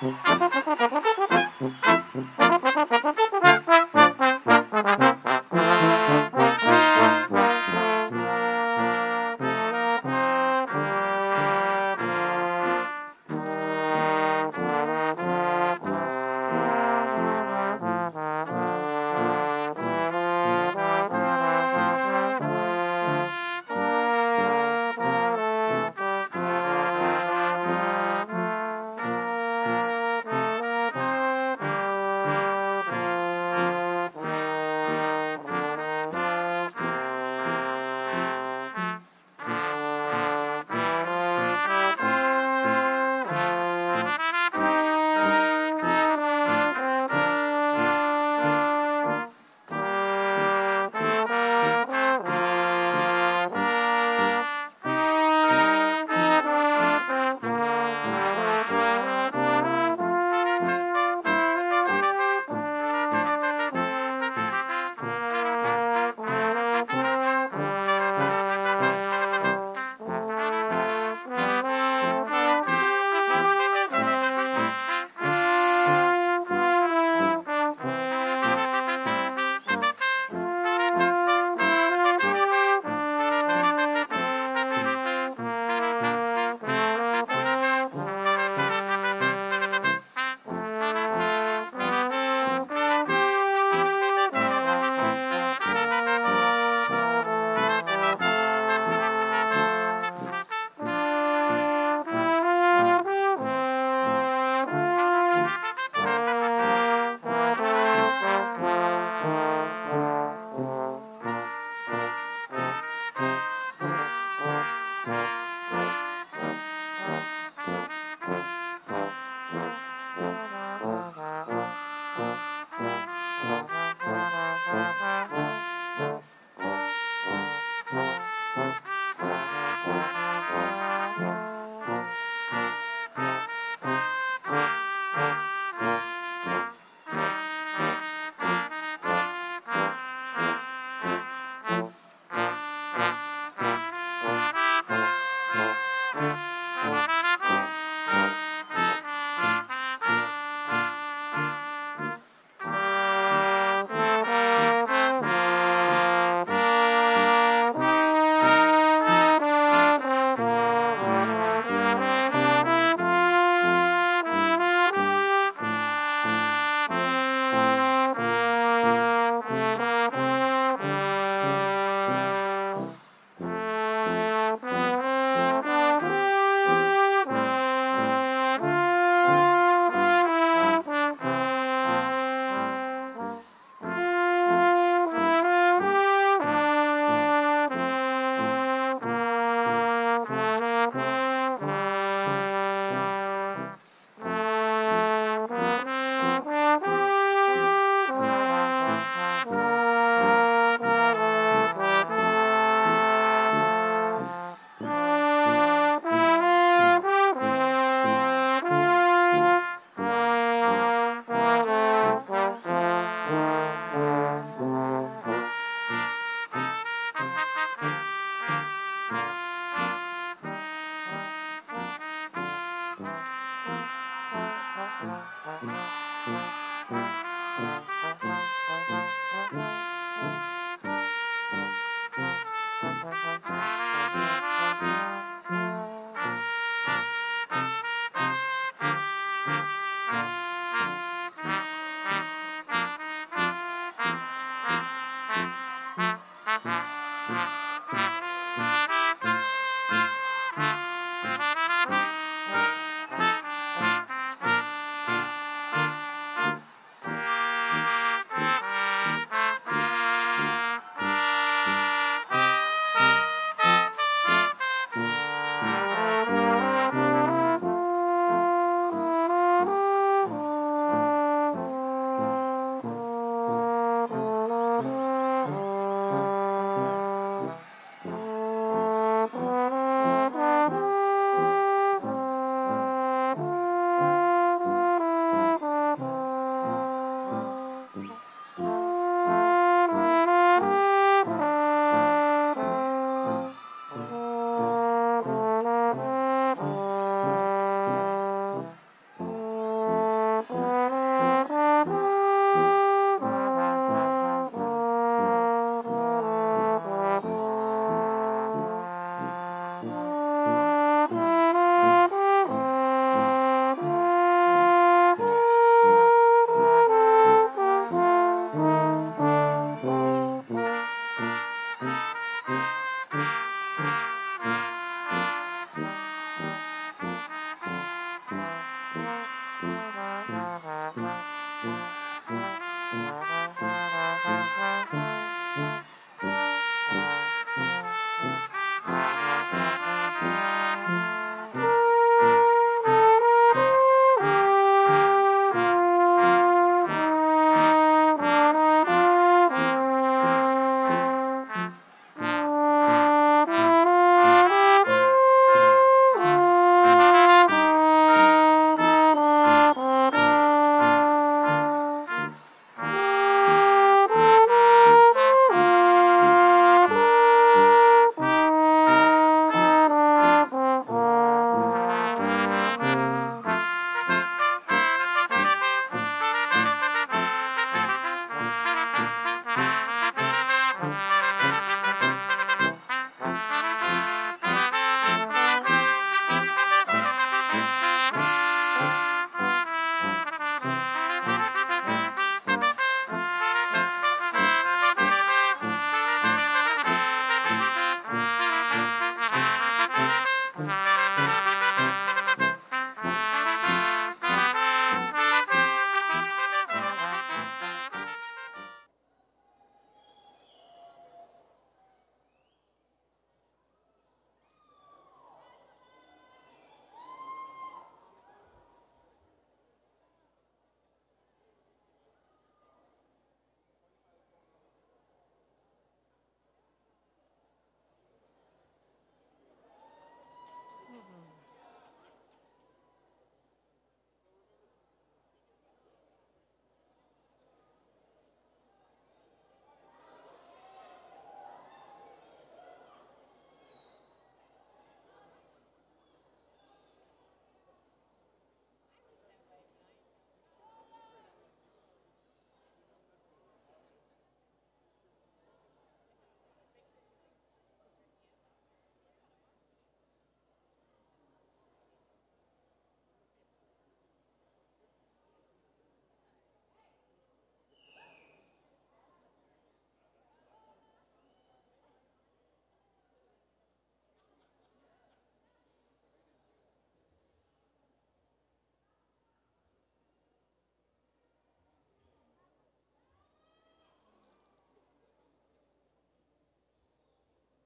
Thank you.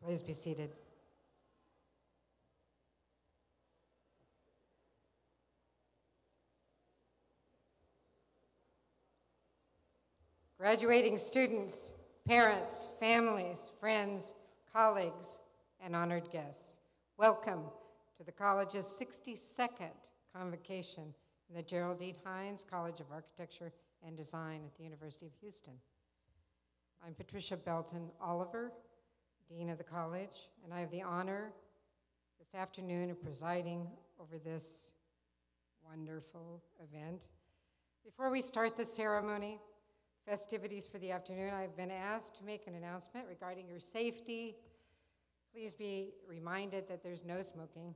Please be seated. Graduating students, parents, families, friends, colleagues, and honored guests, welcome to the college's 62nd convocation in the Gerald D. Hines College of Architecture and Design at the University of Houston. I'm Patricia Belton Oliver, Dean of the College, and I have the honor this afternoon of presiding over this wonderful event. Before we start the ceremony, festivities for the afternoon, I've been asked to make an announcement regarding your safety. Please be reminded that there's no smoking.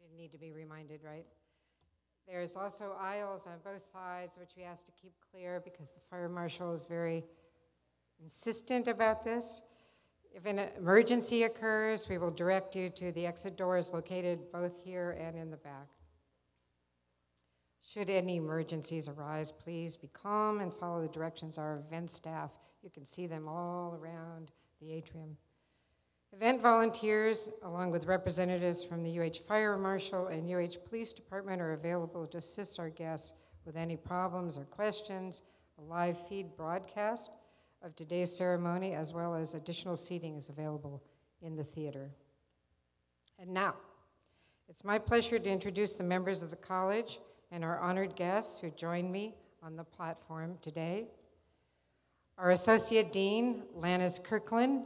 Didn't need to be reminded, right? There's also aisles on both sides, which we ask to keep clear because the fire marshal is very insistent about this. If an emergency occurs, we will direct you to the exit doors located both here and in the back. Should any emergencies arise, please be calm and follow the directions of our event staff. You can see them all around the atrium. Event volunteers, along with representatives from the UH Fire Marshal and UH Police Department, are available to assist our guests with any problems or questions. A live feed broadcast of today's ceremony, as well as additional seating, is available in the theater. And now, it's my pleasure to introduce the members of the college and our honored guests who join me on the platform today. Our Associate Dean, Lannis Kirkland.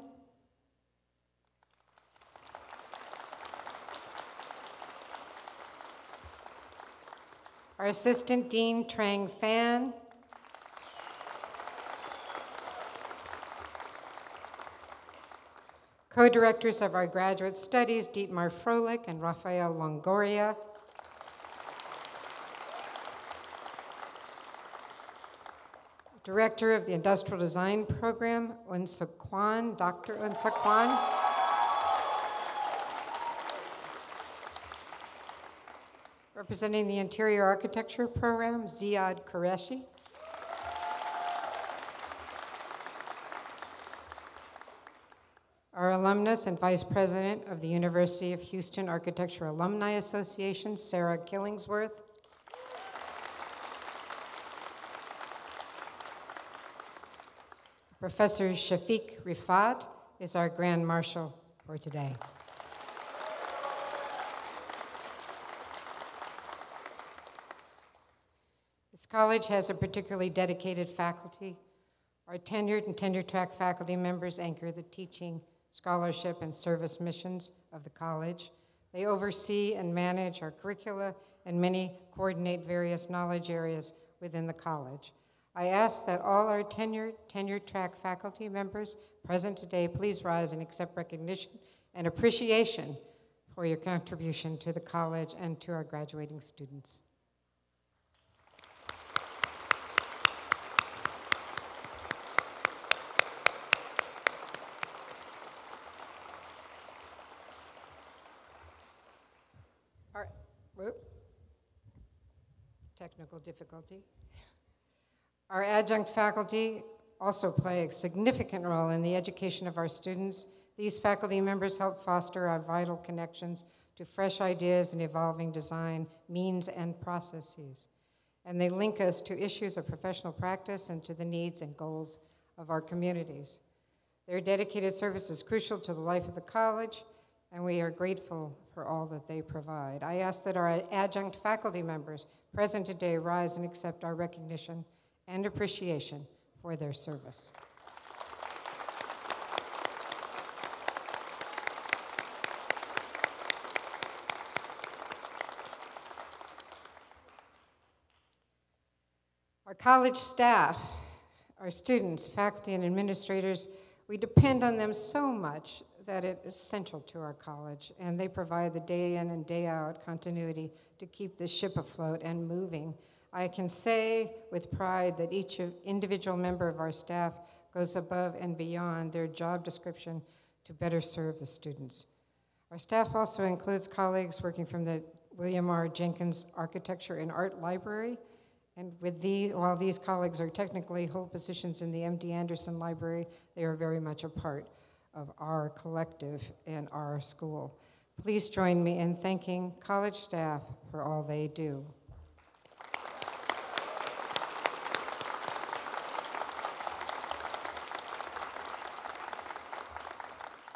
Our Assistant Dean, Trang Phan. Co-directors of our graduate studies, Dietmar Froehlich and Rafael Longoria. Director of the Industrial Design Program, Eun Kwon, Dr. Eun Kwon. Representing the Interior Architecture Program, Ziad Qureshi. Our alumnus and Vice President of the University of Houston Architecture Alumni Association, Sarah Killingsworth. Professor Shafiq Rifat is our Grand Marshal for today. This college has a particularly dedicated faculty. Our tenured and tenure track faculty members anchor the teaching, scholarship, and service missions of the college. They oversee and manage our curricula and many coordinate various knowledge areas within the college. I ask that all our tenured, tenure track faculty members present today please rise and accept recognition and appreciation for your contribution to the college and to our graduating students. Our, whoop, technical difficulty. Our adjunct faculty also play a significant role in the education of our students. These faculty members help foster our vital connections to fresh ideas and evolving design, means, and processes. And they link us to issues of professional practice and to the needs and goals of our communities. Their dedicated service is crucial to the life of the college, and we are grateful for all that they provide. I ask that our adjunct faculty members present today rise and accept our recognition and appreciation for their service. Our college staff, our students, faculty, and administrators, we depend on them so much that it is essential to our college, and they provide the day in and day out continuity to keep the ship afloat and moving I can say with pride that each individual member of our staff goes above and beyond their job description to better serve the students. Our staff also includes colleagues working from the William R. Jenkins Architecture and Art Library, and with these, while these colleagues are technically hold positions in the MD Anderson Library, they are very much a part of our collective and our school. Please join me in thanking college staff for all they do.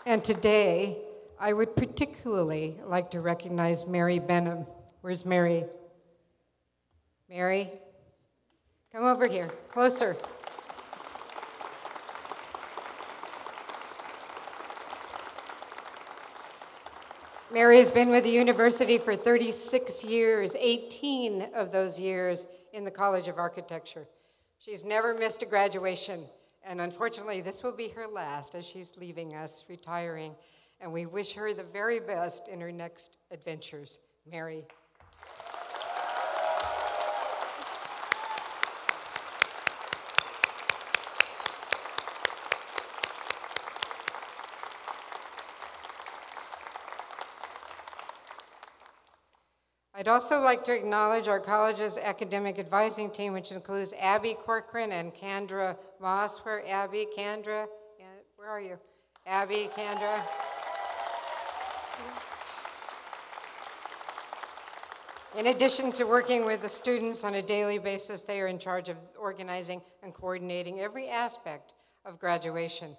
And today, I would particularly like to recognize Mary Benham. Where's Mary? Mary, come over here, closer. Mary has been with the university for 36 years, 18 of those years in the College of Architecture. She's never missed a graduation, and unfortunately, this will be her last as she's leaving us, retiring, and we wish her the very best in her next adventures. Mary. I'd also like to acknowledge our college's academic advising team, which includes Abby Corcoran and Kendra Moss. Where Abby, Kendra, where are you? Abby, Kendra. In addition to working with the students on a daily basis, they are in charge of organizing and coordinating every aspect of graduation.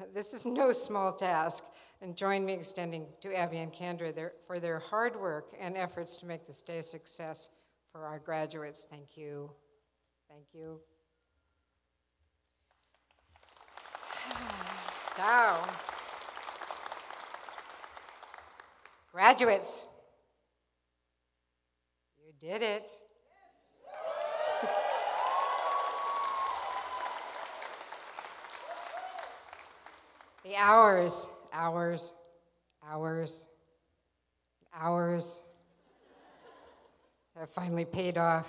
This is no small task, and join me extending to Abby and Kendra their, for their hard work and efforts to make this day a success for our graduates. Thank you. Thank you. Now, graduates, you did it. The hours hours, hours, hours have finally paid off.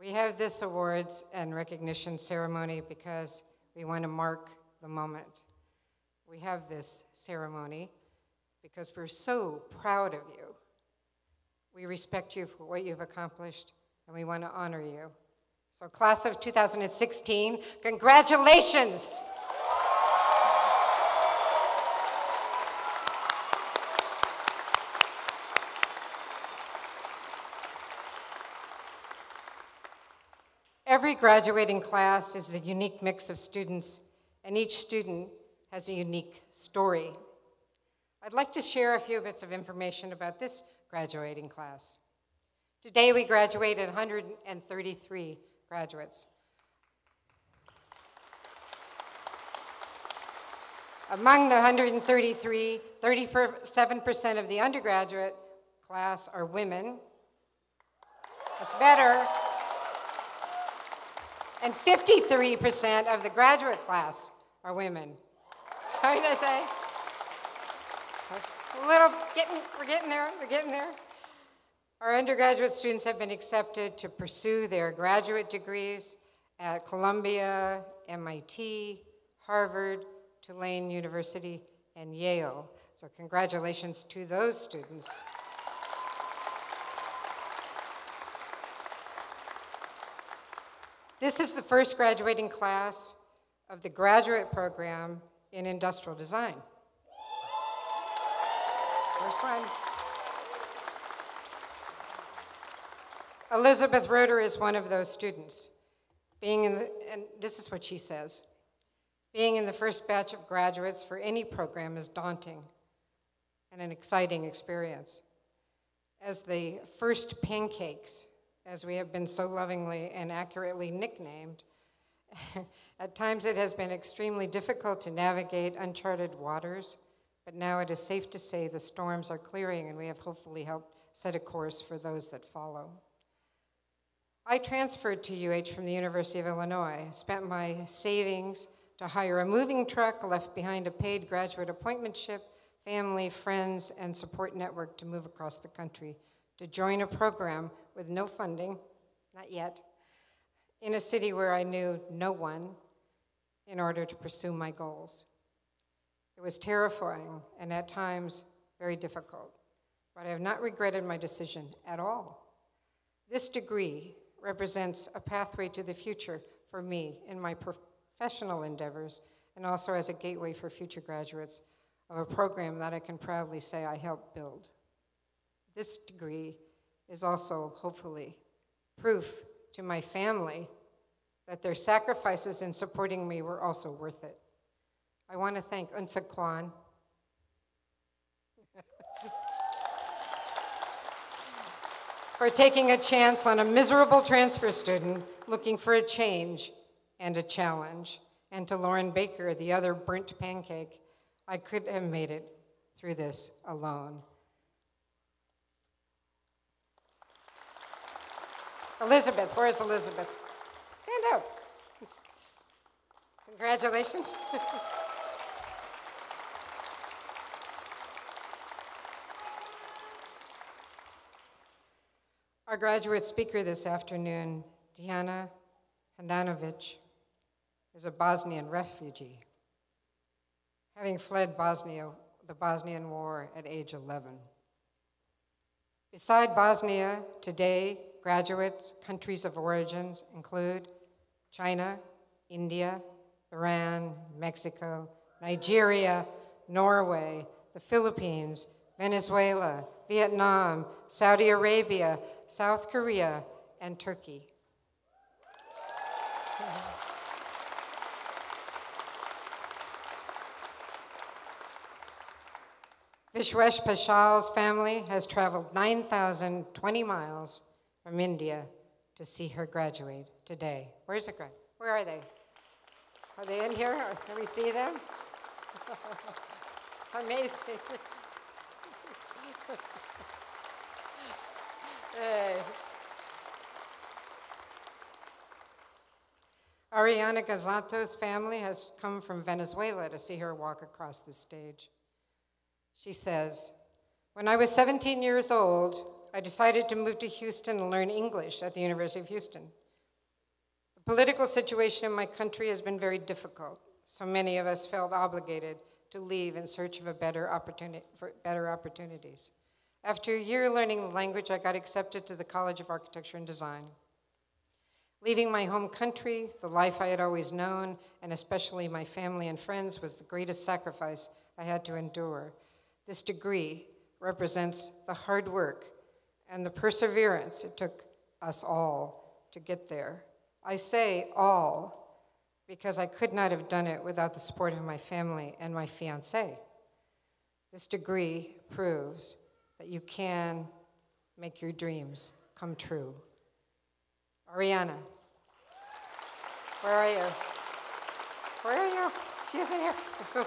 We have this awards and recognition ceremony because we want to mark the moment. We have this ceremony because we're so proud of you. We respect you for what you've accomplished, and we want to honor you. So, class of 2016, congratulations! Every graduating class is a unique mix of students, and each student has a unique story. I'd like to share a few bits of information about this graduating class. Today we graduated 133 graduates. Among the 133, 37% of the undergraduate class are women. That's better and 53% of the graduate class are women. How did I say? That's a little getting, we're getting there, we're getting there. Our undergraduate students have been accepted to pursue their graduate degrees at Columbia, MIT, Harvard, Tulane University, and Yale. So congratulations to those students. This is the first graduating class of the graduate program in industrial design. First one. Elizabeth Roeder is one of those students. Being in the, and this is what she says, being in the first batch of graduates for any program is daunting and an exciting experience. As the first pancakes as we have been so lovingly and accurately nicknamed. At times it has been extremely difficult to navigate uncharted waters, but now it is safe to say the storms are clearing and we have hopefully helped set a course for those that follow. I transferred to UH from the University of Illinois, spent my savings to hire a moving truck, left behind a paid graduate appointmentship, family, friends, and support network to move across the country to join a program with no funding, not yet, in a city where I knew no one in order to pursue my goals. It was terrifying and at times very difficult, but I have not regretted my decision at all. This degree represents a pathway to the future for me in my professional endeavors and also as a gateway for future graduates of a program that I can proudly say I helped build. This degree is also, hopefully, proof to my family that their sacrifices in supporting me were also worth it. I want to thank EunSook Kwon. for taking a chance on a miserable transfer student looking for a change and a challenge. And to Lauren Baker, the other burnt pancake, I could have made it through this alone. Elizabeth, where's Elizabeth? Stand up. Congratulations. Our graduate speaker this afternoon, Dejana Handanovic, is a Bosnian refugee, having fled Bosnia, the Bosnian War at age 11. Beside Bosnia, today, graduate countries of origins include China, India, Iran, Mexico, Nigeria, Norway, the Philippines, Venezuela, Vietnam, Saudi Arabia, South Korea, and Turkey. Vishwesh Pashal's family has traveled 9,020 miles from India to see her graduate today. Where's the grad? Where are they? Are they in here? Can we see them? Amazing. hey. Ariana Gazanto's family has come from Venezuela to see her walk across the stage. She says, When I was 17 years old, I decided to move to Houston and learn English at the University of Houston. The political situation in my country has been very difficult, so many of us felt obligated to leave in search of a better opportunity, for better opportunities. After a year learning the language, I got accepted to the College of Architecture and Design. Leaving my home country, the life I had always known, and especially my family and friends, was the greatest sacrifice I had to endure. This degree represents the hard work and the perseverance it took us all to get there. I say all because I could not have done it without the support of my family and my fiance. This degree proves that you can make your dreams come true. Ariana, where are you? Where are you? She isn't here.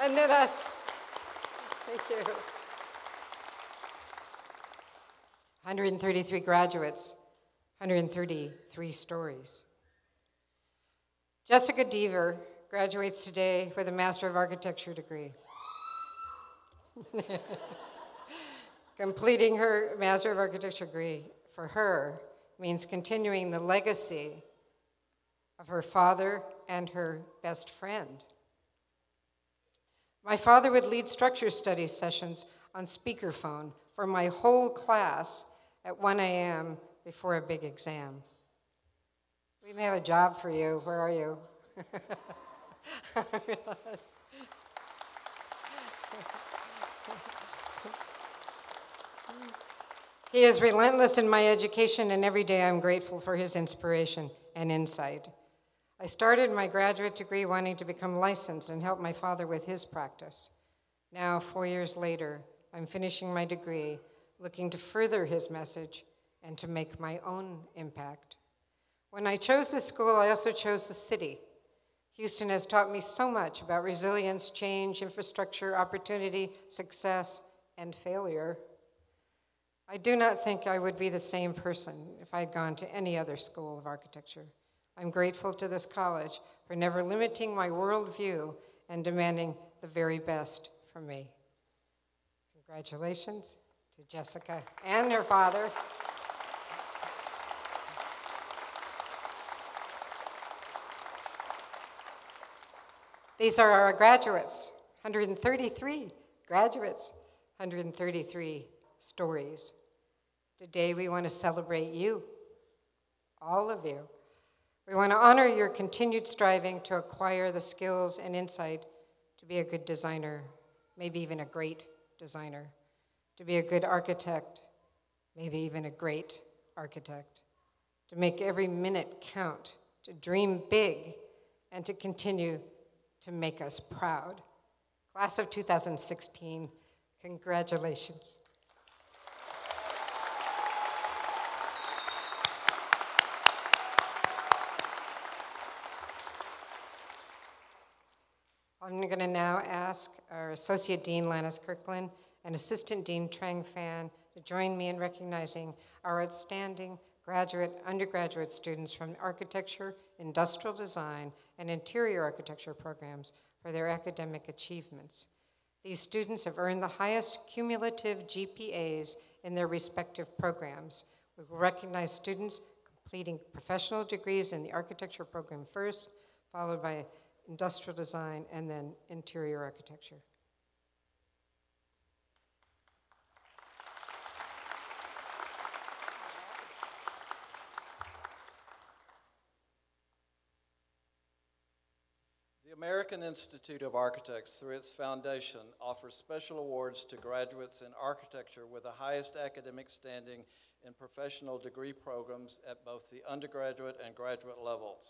and then us. Thank you. 133 graduates, 133 stories. Jessica Deaver graduates today with a Master of Architecture degree. Completing her Master of Architecture degree for her means continuing the legacy of her father and her best friend. My father would lead structure study sessions on speakerphone for my whole class at 1 a.m. before a big exam. We may have a job for you. Where are you? he is relentless in my education, and every day I'm grateful for his inspiration and insight. I started my graduate degree wanting to become licensed and help my father with his practice. Now, four years later, I'm finishing my degree, looking to further his message and to make my own impact. When I chose this school, I also chose the city. Houston has taught me so much about resilience, change, infrastructure, opportunity, success, and failure. I do not think I would be the same person if I had gone to any other school of architecture. I'm grateful to this college for never limiting my worldview and demanding the very best from me. Congratulations to Jessica and her father. These are our graduates, 133 graduates, 133 stories. Today we want to celebrate you, all of you. We want to honor your continued striving to acquire the skills and insight to be a good designer, maybe even a great designer, to be a good architect, maybe even a great architect, to make every minute count, to dream big, and to continue to make us proud. Class of 2016, congratulations. I'm going to now ask our Associate Dean Lannis Kirkland and Assistant Dean Trang Phan to join me in recognizing our outstanding graduate, undergraduate students from architecture, industrial design, and interior architecture programs for their academic achievements. These students have earned the highest cumulative GPAs in their respective programs. We will recognize students completing professional degrees in the architecture program first, followed by industrial design, and then interior architecture. The American Institute of Architects, through its foundation, offers special awards to graduates in architecture with the highest academic standing in professional degree programs at both the undergraduate and graduate levels.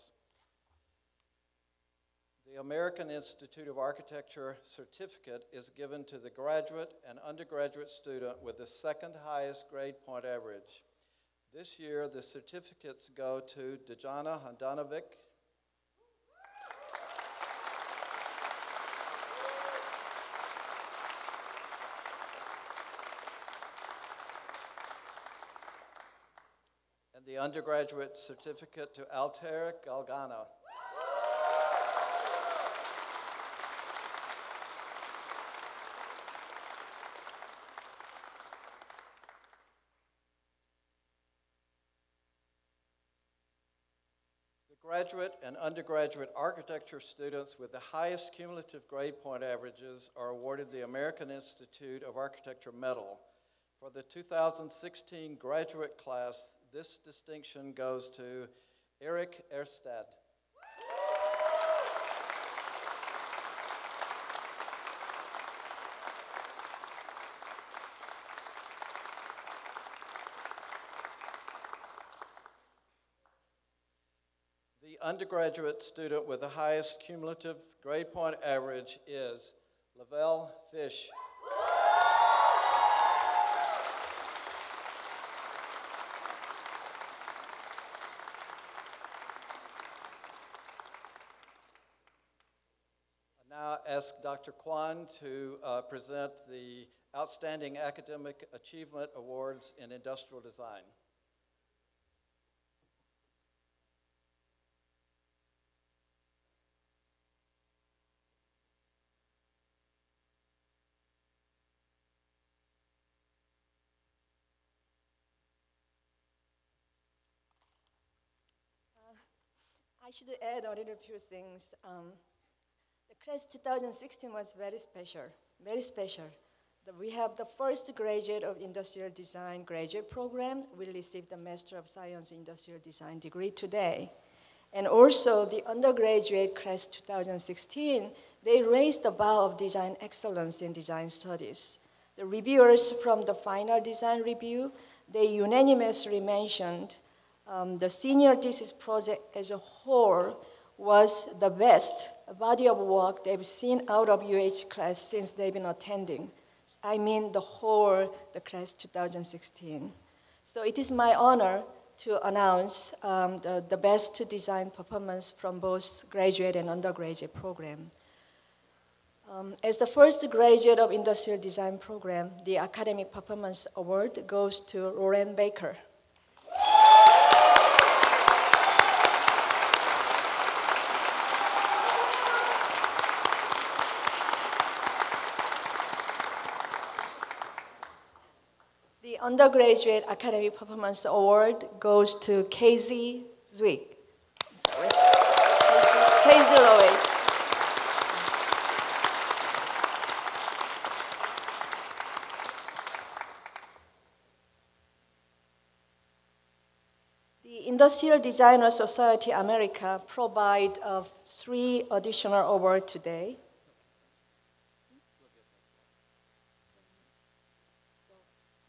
The American Institute of Architecture certificate is given to the graduate and undergraduate student with the second highest grade point average. This year, the certificates go to Dejana Handanovic, and the undergraduate certificate to Altair Galgano. The graduate and undergraduate architecture students with the highest cumulative grade point averages are awarded the American Institute of Architecture Medal. For the 2016 graduate class, this distinction goes to Eric Erstad. The undergraduate student with the highest cumulative grade point average is Lavelle Fish. I now ask Dr. Kwon to uh, present the Outstanding Academic Achievement Awards in Industrial Design. I should add a little few things. Um, class 2016 was very special, very special. We have the first graduate of industrial design graduate program. We received the Master of Science Industrial Design degree today. And also the undergraduate class 2016, they raised the bar of design excellence in design studies. The reviewers from the final design review, they unanimously mentioned um, the senior thesis project as a whole was the best body of work they've seen out of UH class since they've been attending. I mean the whole, the class 2016. So it is my honor to announce um, the, the best design performance from both graduate and undergraduate program. Um, as the first graduate of industrial design program, the academic performance award goes to Lauren Baker. Undergraduate academic performance award goes to Casey Zwick. Sorry. Casey, The Industrial Designer Society America provide uh, three additional awards today.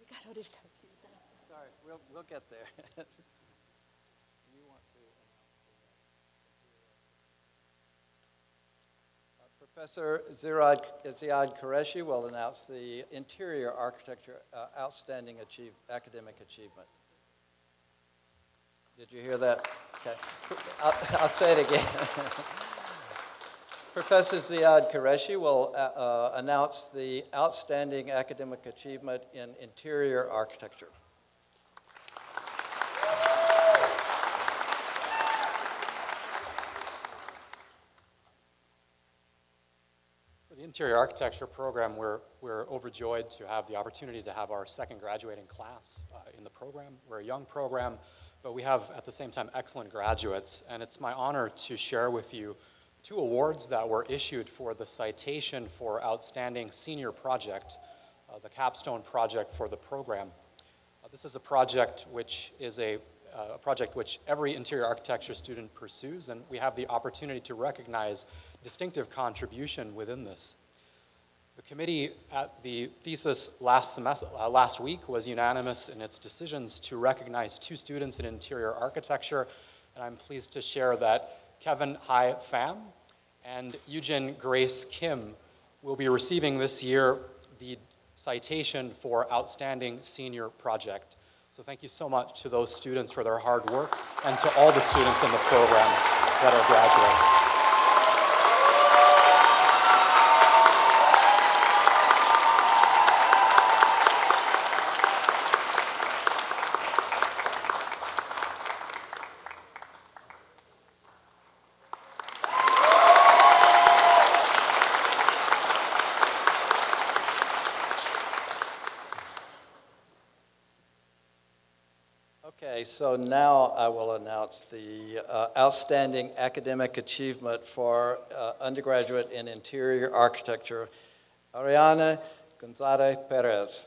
We got all this confused. Sorry, we'll, get there. You want to announce Professor Zirad, Ziad Qureshi will announce the interior architecture uh, outstanding achieve, academic achievement. Did you hear that? Okay. I'll, I'll say it again. Professor Ziad Qureshi will uh, uh, announce the outstanding academic achievement in interior architecture. Interior architecture program, we're, we're overjoyed to have the opportunity to have our second graduating class uh, in the program. We're a young program, but we have at the same time excellent graduates, and it's my honor to share with you two awards that were issued for the citation for outstanding senior project, uh, the capstone project for the program. Uh, this is a project which is a, uh, a project which every interior architecture student pursues, and we have the opportunity to recognize distinctive contribution within this. The committee at the thesis last, semester, uh, last week was unanimous in its decisions to recognize two students in interior architecture, and I'm pleased to share that Kevin Hai Pham and Eugen Grace Kim will be receiving this year the citation for Outstanding Senior Project. So thank you so much to those students for their hard work and to all the students in the program that are graduating. Okay, so now I will announce the uh, outstanding academic achievement for uh, undergraduate in interior architecture, Ariana Gonzalez Perez.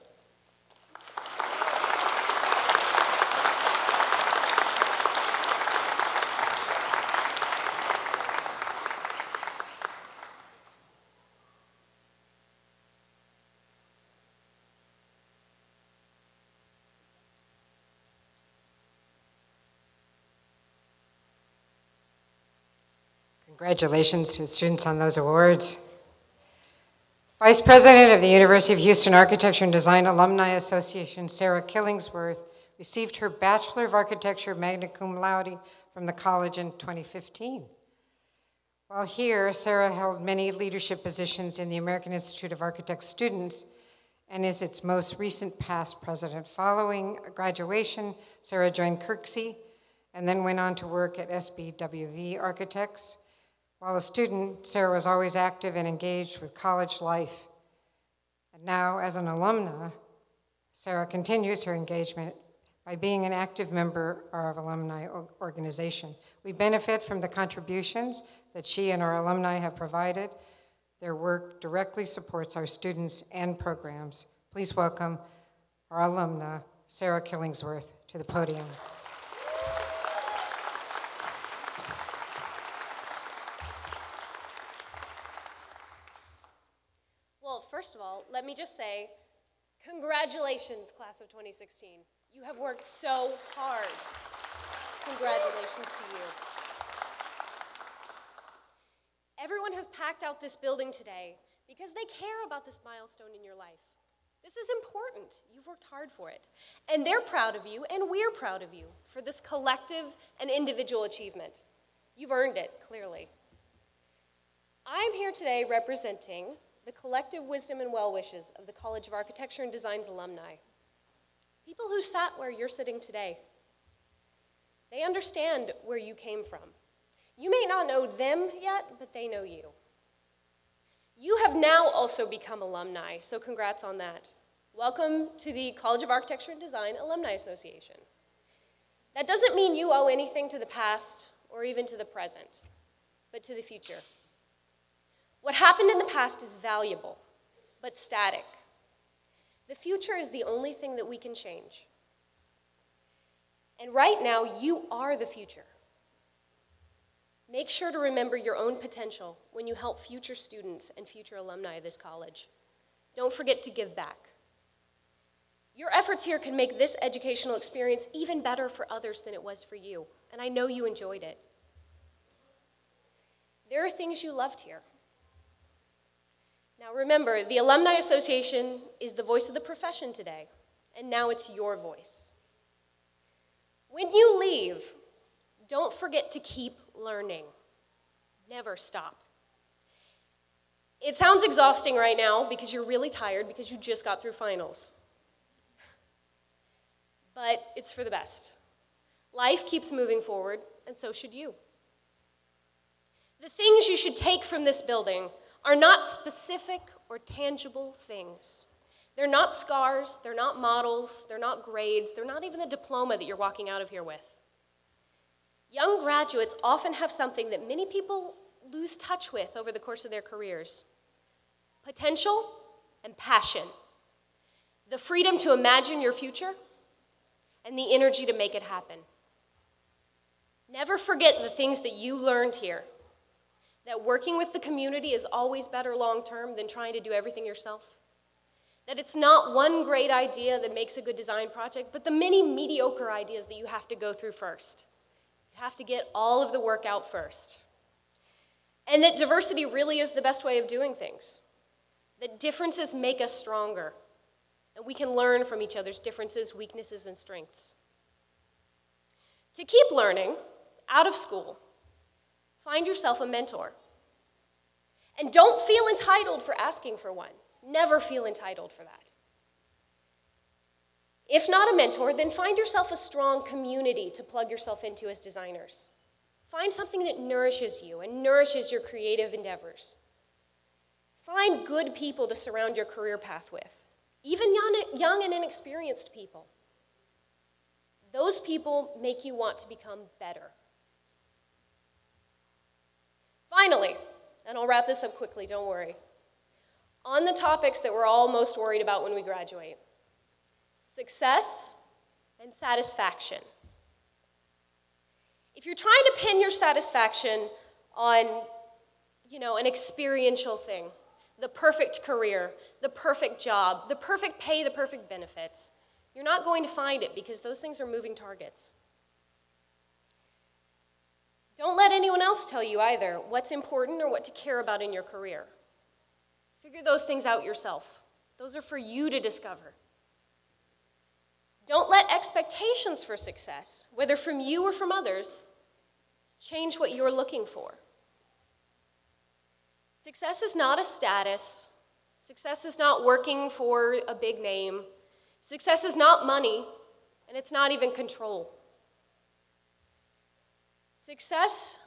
Congratulations to the students on those awards. Vice President of the University of Houston Architecture and Design Alumni Association, Sarah Killingsworth, received her Bachelor of Architecture magna cum laude from the college in 2015. While here, Sarah held many leadership positions in the American Institute of Architects students and is its most recent past president. Following graduation, Sarah joined Kirksey and then went on to work at SBWV Architects. While a student, Sarah was always active and engaged with college life. And now, as an alumna, Sarah continues her engagement by being an active member of alumni organization. We benefit from the contributions that she and our alumni have provided. Their work directly supports our students and programs. Please welcome our alumna, Sarah Killingsworth, to the podium. first of all, let me just say, congratulations, class of 2016. You have worked so hard. Congratulations to you. Everyone has packed out this building today because they care about this milestone in your life. This is important. You've worked hard for it. And they're proud of you, and we're proud of you for this collective and individual achievement. You've earned it, clearly. I'm here today representing the collective wisdom and well wishes of the College of Architecture and Design's alumni. People who sat where you're sitting today. They understand where you came from. You may not know them yet, but they know you. You have now also become alumni, so congrats on that. Welcome to the College of Architecture and Design Alumni Association. That doesn't mean you owe anything to the past or even to the present, but to the future. What happened in the past is valuable, but static. The future is the only thing that we can change. And right now, you are the future. Make sure to remember your own potential when you help future students and future alumni of this college. Don't forget to give back. Your efforts here can make this educational experience even better for others than it was for you, and I know you enjoyed it. There are things you loved here. Now remember, the Alumni Association is the voice of the profession today, and now it's your voice. When you leave, don't forget to keep learning. Never stop. It sounds exhausting right now because you're really tired because you just got through finals. But it's for the best. Life keeps moving forward, and so should you. The things you should take from this building are not specific or tangible things. They're not scars, they're not models, they're not grades, they're not even the diploma that you're walking out of here with. Young graduates often have something that many people lose touch with over the course of their careers potential and passion, the freedom to imagine your future, and the energy to make it happen. Never forget the things that you learned here. That working with the community is always better long term than trying to do everything yourself. That it's not one great idea that makes a good design project, but the many mediocre ideas that you have to go through first. You have to get all of the work out first. And that diversity really is the best way of doing things. That differences make us stronger, and we can learn from each other's differences, weaknesses, and strengths. To keep learning out of school, find yourself a mentor. And don't feel entitled for asking for one. Never feel entitled for that. If not a mentor, then find yourself a strong community to plug yourself into as designers. Find something that nourishes you and nourishes your creative endeavors. Find good people to surround your career path with, even young, and inexperienced people. Those people make you want to become better. Finally, and I'll wrap this up quickly, don't worry. On the topics that we're all most worried about when we graduate success and satisfaction. If you're trying to pin your satisfaction on, you know, an experiential thing, the perfect career, the perfect job, the perfect pay, the perfect benefits, you're not going to find it because those things are moving targets. Don't let anyone else tell you either what's important or what to care about in your career. Figure those things out yourself. Those are for you to discover. Don't let expectations for success, whether from you or from others, change what you're looking for. Success is not a status. Success is not working for a big name. Success is not money, and it's not even control. Success,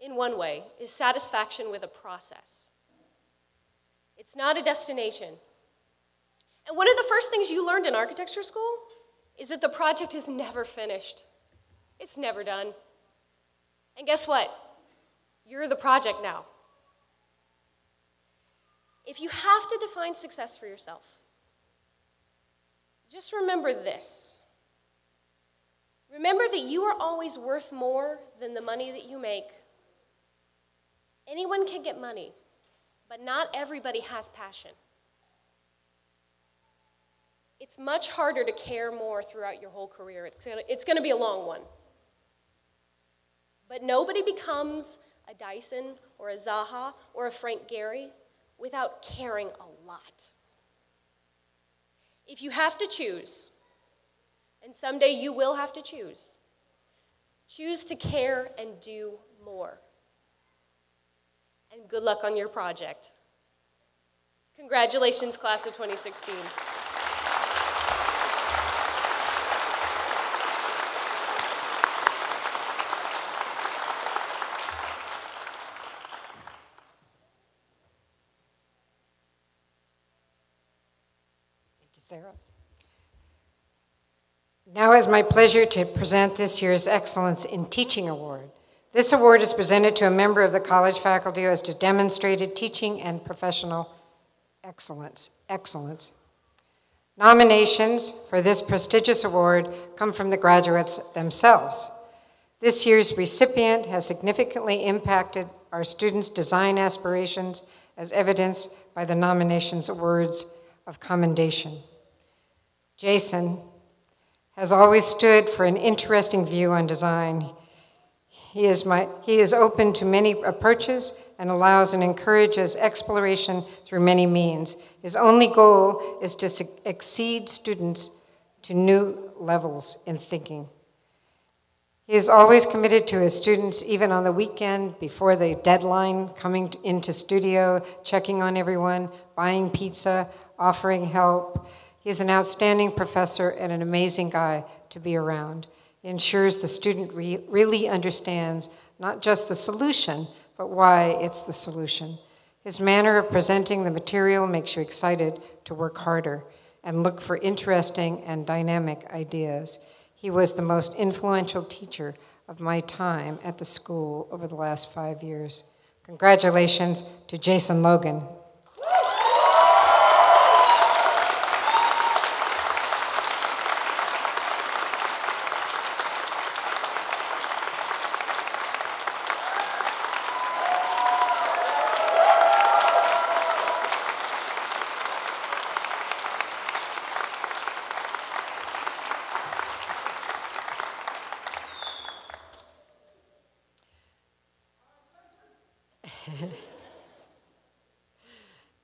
in one way, is satisfaction with a process. It's not a destination, and one of the first things you learned in architecture school is that the project is never finished. It's never done. And guess what? You're the project now. If you have to define success for yourself, just remember this. Remember that you are always worth more than the money that you make. Anyone can get money, but not everybody has passion. It's much harder to care more throughout your whole career. It's gonna, it's gonna be a long one. But nobody becomes a Dyson or a Zaha or a Frank Gehry without caring a lot. If you have to choose, and someday you will have to choose, choose to care and do more. And good luck on your project. Congratulations, class of 2016. Sarah. Now it's my pleasure to present this year's Excellence in Teaching Award. This award is presented to a member of the college faculty who has demonstrated teaching and professional excellence. excellence. Nominations for this prestigious award come from the graduates themselves. This year's recipient has significantly impacted our students' design aspirations as evidenced by the nomination's words of commendation. Jason has always stood for an interesting view on design. He is, my, he is open to many approaches and allows and encourages exploration through many means. His only goal is to exceed students to new levels in thinking. He is always committed to his students, even on the weekend, before the deadline, coming into studio, checking on everyone, buying pizza, offering help. He is an outstanding professor and an amazing guy to be around. He ensures the student re- really understands not just the solution, but why it's the solution. His manner of presenting the material makes you excited to work harder and look for interesting and dynamic ideas. He was the most influential teacher of my time at the school over the last five years. Congratulations to Jason Logan.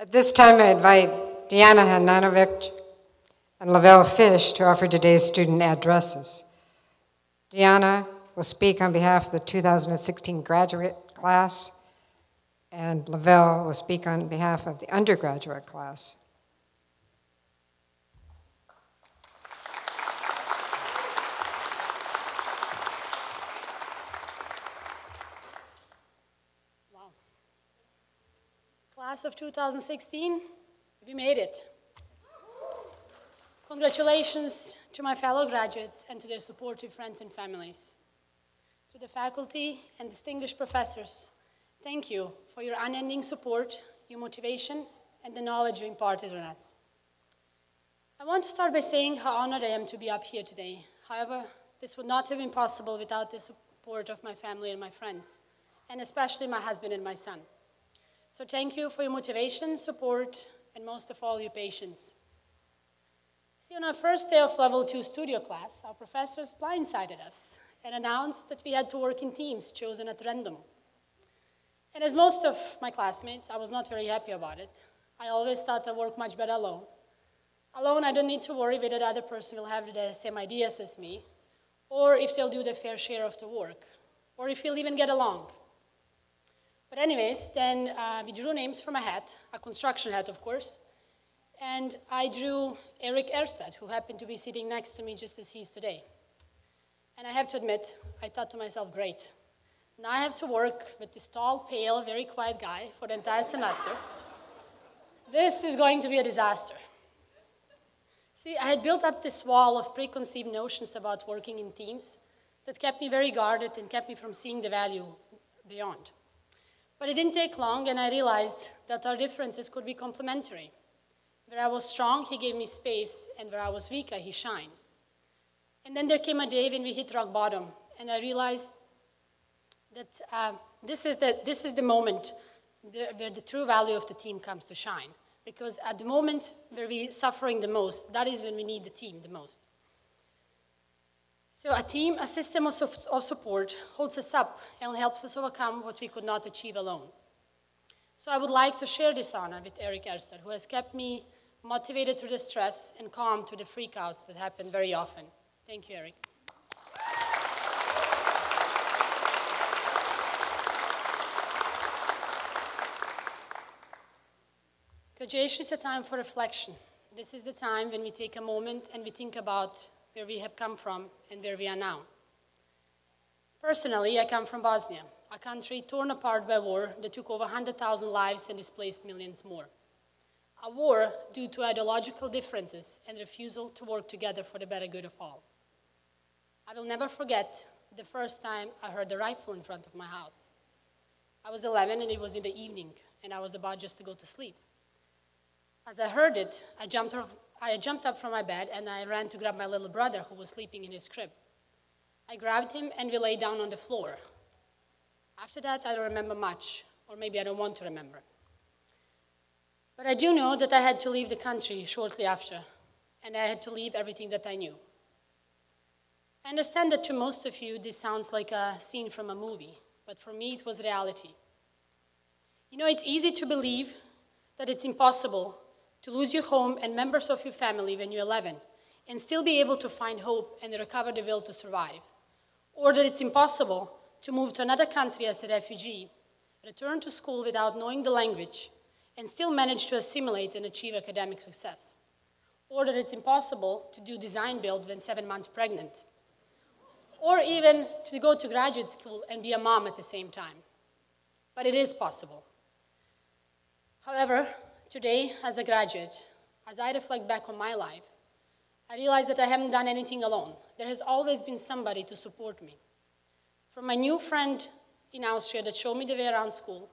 At this time, I invite Dejana Handanovic and Lavelle Fish to offer today's student addresses. Diana will speak on behalf of the 2016 graduate class, and Lavelle will speak on behalf of the undergraduate class. Class of 2016, we made it. Congratulations to my fellow graduates and to their supportive friends and families. To the faculty and distinguished professors, thank you for your unending support, your motivation, and the knowledge you imparted on us. I want to start by saying how honored I am to be up here today. However, this would not have been possible without the support of my family and my friends, and especially my husband and my son. So thank you for your motivation, support, and most of all, your patience. See, on our first day of level two studio class, our professors blindsided us and announced that we had to work in teams chosen at random. And as most of my classmates, I was not very happy about it. I always thought I worked much better alone. Alone, I don't need to worry whether the other person will have the same ideas as me, or if they'll do the fair share of the work, or if we'll even get along. But anyways, then uh, we drew names from a hat, a construction hat, of course, and I drew Eric Erstad, who happened to be sitting next to me just as he is today. And I have to admit, I thought to myself, great. Now I have to work with this tall, pale, very quiet guy for the entire semester. this is going to be a disaster. See, I had built up this wall of preconceived notions about working in teams that kept me very guarded and kept me from seeing the value beyond. But it didn't take long, and I realized that our differences could be complementary. Where I was strong, he gave me space, and where I was weaker, he shined. And then there came a day when we hit rock bottom, and I realized that uh, this, is the, this is the moment where the true value of the team comes to shine. Because at the moment where we're suffering the most, that is when we need the team the most. So a team, a system of, of support holds us up and helps us overcome what we could not achieve alone. So I would like to share this honor with Eric Erstad, who has kept me motivated through the stress and calm to the freakouts that happen very often. Thank you, Eric. Graduation is a time for reflection. This is the time when we take a moment and we think about where we have come from and where we are now. Personally, I come from Bosnia, a country torn apart by war that took over 100,000 lives and displaced millions more. A war due to ideological differences and refusal to work together for the better good of all. I will never forget the first time I heard a rifle in front of my house. I was 11 and it was in the evening, and I was about just to go to sleep. As I heard it, I jumped I jumped up from my bed and I ran to grab my little brother who was sleeping in his crib. I grabbed him and we lay down on the floor. After that, I don't remember much, or maybe I don't want to remember. But I do know that I had to leave the country shortly after, and I had to leave everything that I knew. I understand that to most of you this sounds like a scene from a movie, but for me it was reality. You know, it's easy to believe that it's impossible to lose your home and members of your family when you're 11 and still be able to find hope and recover the will to survive. Or that it's impossible to move to another country as a refugee, return to school without knowing the language, and still manage to assimilate and achieve academic success. Or that it's impossible to do design build when seven months pregnant. Or even to go to graduate school and be a mom at the same time. But it is possible. However, today, as a graduate, as I reflect back on my life, I realize that I haven't done anything alone. There has always been somebody to support me. From my new friend in Austria that showed me the way around school,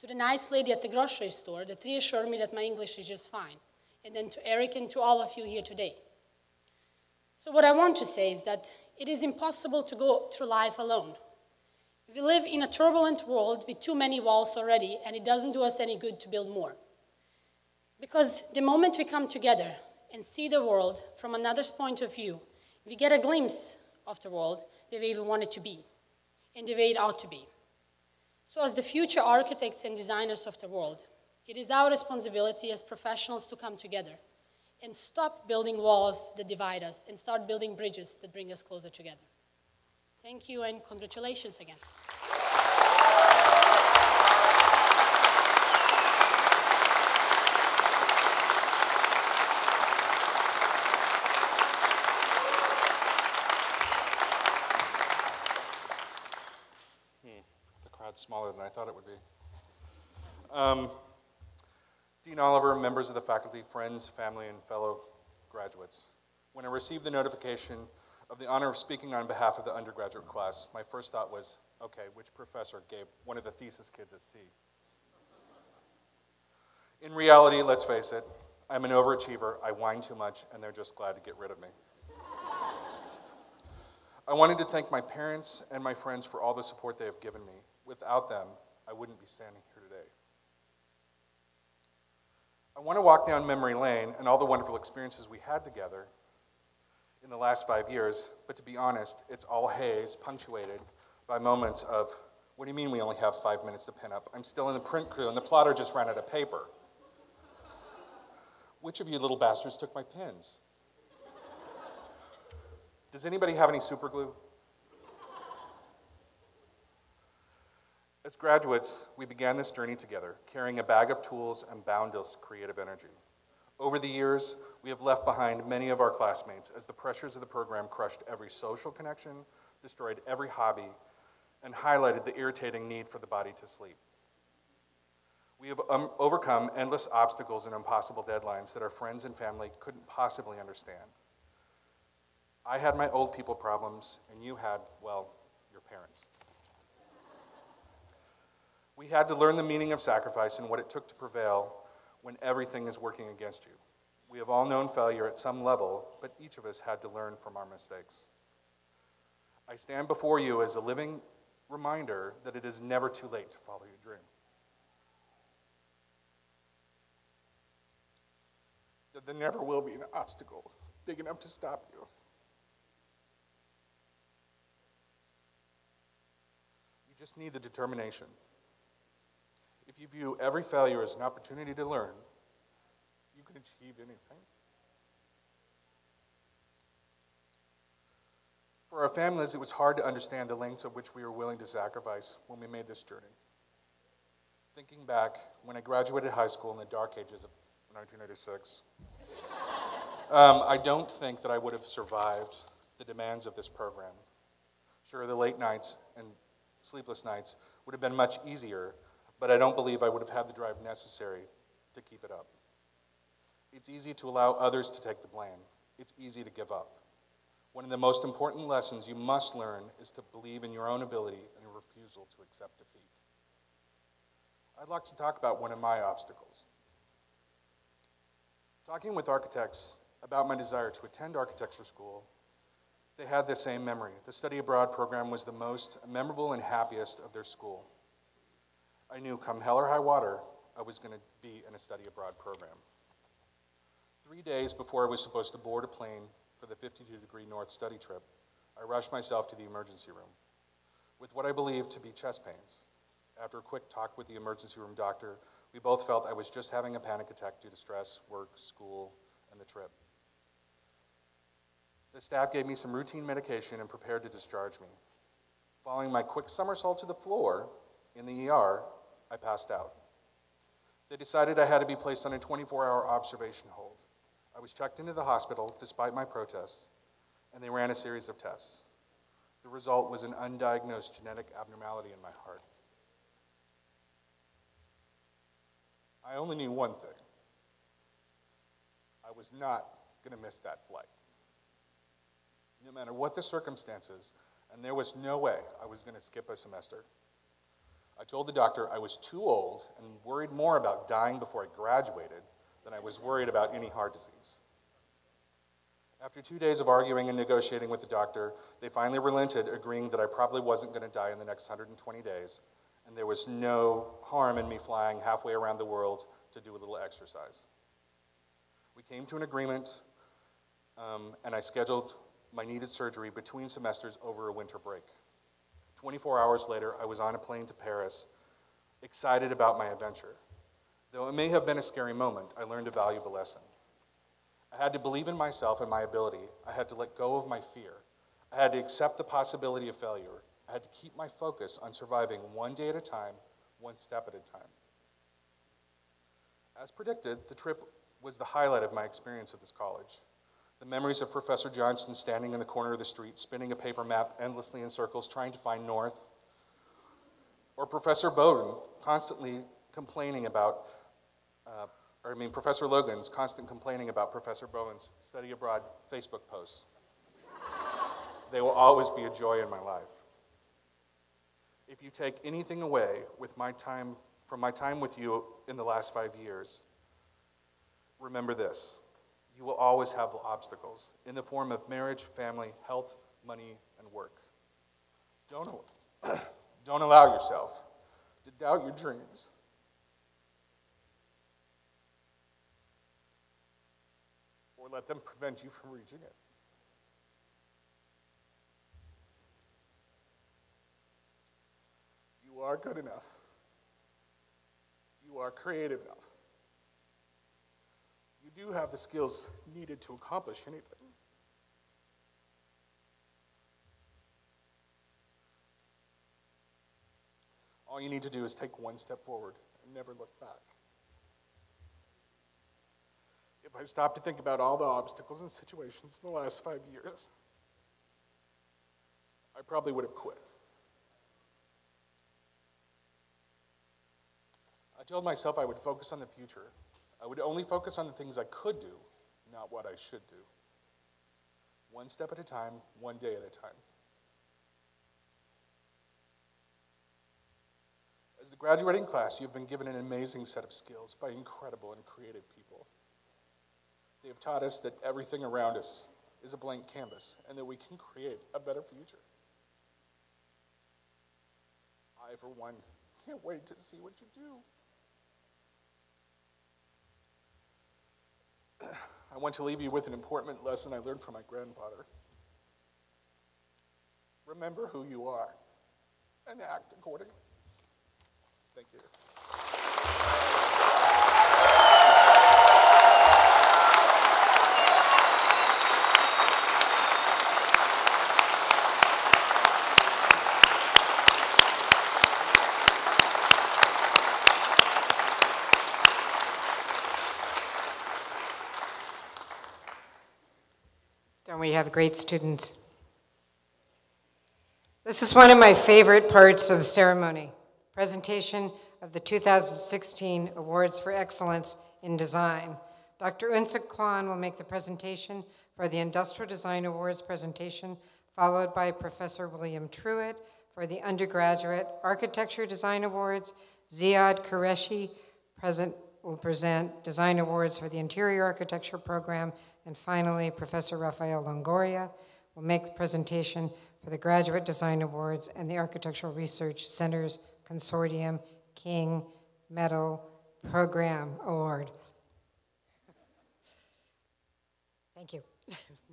to the nice lady at the grocery store that reassured me that my English is just fine, and then to Eric and to all of you here today. So, what I want to say is that it is impossible to go through life alone. We live in a turbulent world with too many walls already, and it doesn't do us any good to build more. Because the moment we come together and see the world from another's point of view, we get a glimpse of the world the way we want it to be and the way it ought to be. So, as the future architects and designers of the world, it is our responsibility as professionals to come together and stop building walls that divide us and start building bridges that bring us closer together. Thank you and congratulations again. The crowd's smaller than I thought it would be. Um, Dean Oliver, members of the faculty, friends, family, and fellow graduates. When I received the notification of the honor of speaking on behalf of the undergraduate class, my first thought was, okay, which professor gave one of the thesis kids a C? In reality, let's face it, I'm an overachiever, I whine too much, and they're just glad to get rid of me. I wanted to thank my parents and my friends for all the support they have given me. Without them, I wouldn't be standing here today. I want to walk down memory lane and all the wonderful experiences we had together in the last five years, but to be honest, it's all haze, punctuated by moments of, what do you mean we only have five minutes to pin up? I'm still in the print crew and the plotter just ran out of paper. Which of you little bastards took my pins? Does anybody have any super glue? As graduates, we began this journey together, carrying a bag of tools and boundless creative energy. Over the years, we have left behind many of our classmates as the pressures of the program crushed every social connection, destroyed every hobby, and highlighted the irritating need for the body to sleep. We have um, overcome endless obstacles and impossible deadlines that our friends and family couldn't possibly understand. I had my old people problems, and you had, well, your parents. We had to learn the meaning of sacrifice and what it took to prevail when everything is working against you. We have all known failure at some level, but each of us had to learn from our mistakes. I stand before you as a living reminder that it is never too late to follow your dream. That there never will be an obstacle big enough to stop you. You just need the determination. If you view every failure as an opportunity to learn, you can achieve anything. For our families, it was hard to understand the lengths of which we were willing to sacrifice when we made this journey. Thinking back, when I graduated high school in the dark ages of 1986, um, I don't think that I would have survived the demands of this program. Sure, the late nights and sleepless nights would have been much easier, but I don't believe I would have had the drive necessary to keep it up. It's easy to allow others to take the blame. It's easy to give up. One of the most important lessons you must learn is to believe in your own ability and a refusal to accept defeat. I'd like to talk about one of my obstacles. Talking with architects about my desire to attend architecture school, they had the same memory. The study abroad program was the most memorable and happiest of their school. I knew come hell or high water, I was going to be in a study abroad program. Three days before I was supposed to board a plane for the 52 degree north study trip, I rushed myself to the emergency room with what I believed to be chest pains. After a quick talk with the emergency room doctor, we both felt I was just having a panic attack due to stress, work, school, and the trip. The staff gave me some routine medication and prepared to discharge me. Following my quick somersault to the floor in the ER, I passed out. They decided I had to be placed on a 24 hour observation hold. I was checked into the hospital despite my protests, and they ran a series of tests. The result was an undiagnosed genetic abnormality in my heart. I only knew one thing I was not going to miss that flight. No matter what the circumstances, and there was no way I was going to skip a semester. I told the doctor I was too old and worried more about dying before I graduated than I was worried about any heart disease. After two days of arguing and negotiating with the doctor, they finally relented, agreeing that I probably wasn't going to die in the next 120 days, and there was no harm in me flying halfway around the world to do a little exercise. We came to an agreement, um, and I scheduled my needed surgery between semesters over a winter break. 24 hours later, I was on a plane to Paris, excited about my adventure. Though it may have been a scary moment, I learned a valuable lesson. I had to believe in myself and my ability. I had to let go of my fear. I had to accept the possibility of failure. I had to keep my focus on surviving one day at a time, one step at a time. As predicted, the trip was the highlight of my experience at this college. The memories of Professor Johnson standing in the corner of the street, spinning a paper map endlessly in circles, trying to find north. Or Professor Bowden constantly complaining about, uh, or I mean, Professor Logan's constant complaining about Professor Bowen's study abroad Facebook posts. they will always be a joy in my life. If you take anything away with my time, from my time with you in the last five years, remember this you will always have obstacles in the form of marriage, family, health, money, and work. Don't, don't allow yourself to doubt your dreams. Or let them prevent you from reaching it. You are good enough. You are creative enough do have the skills needed to accomplish anything. All you need to do is take one step forward and never look back. If I stopped to think about all the obstacles and situations in the last five years, I probably would have quit. I told myself I would focus on the future I would only focus on the things I could do, not what I should do. One step at a time, one day at a time. As the graduating class, you've been given an amazing set of skills by incredible and creative people. They have taught us that everything around us is a blank canvas and that we can create a better future. I, for one, can't wait to see what you do. I want to leave you with an important lesson I learned from my grandfather. Remember who you are and act accordingly. Thank you. we have great students. This is one of my favorite parts of the ceremony, presentation of the 2016 Awards for Excellence in Design. Dr. EunSook Kwon will make the presentation for the Industrial Design Awards presentation, followed by Professor William Truitt for the Undergraduate Architecture Design Awards, Ziad Qureshi present, will present design awards for the interior architecture program. And finally, Professor Rafael Longoria will make the presentation for the graduate design awards and the Architectural Research Center's Consortium King Medal Program Award. Thank you.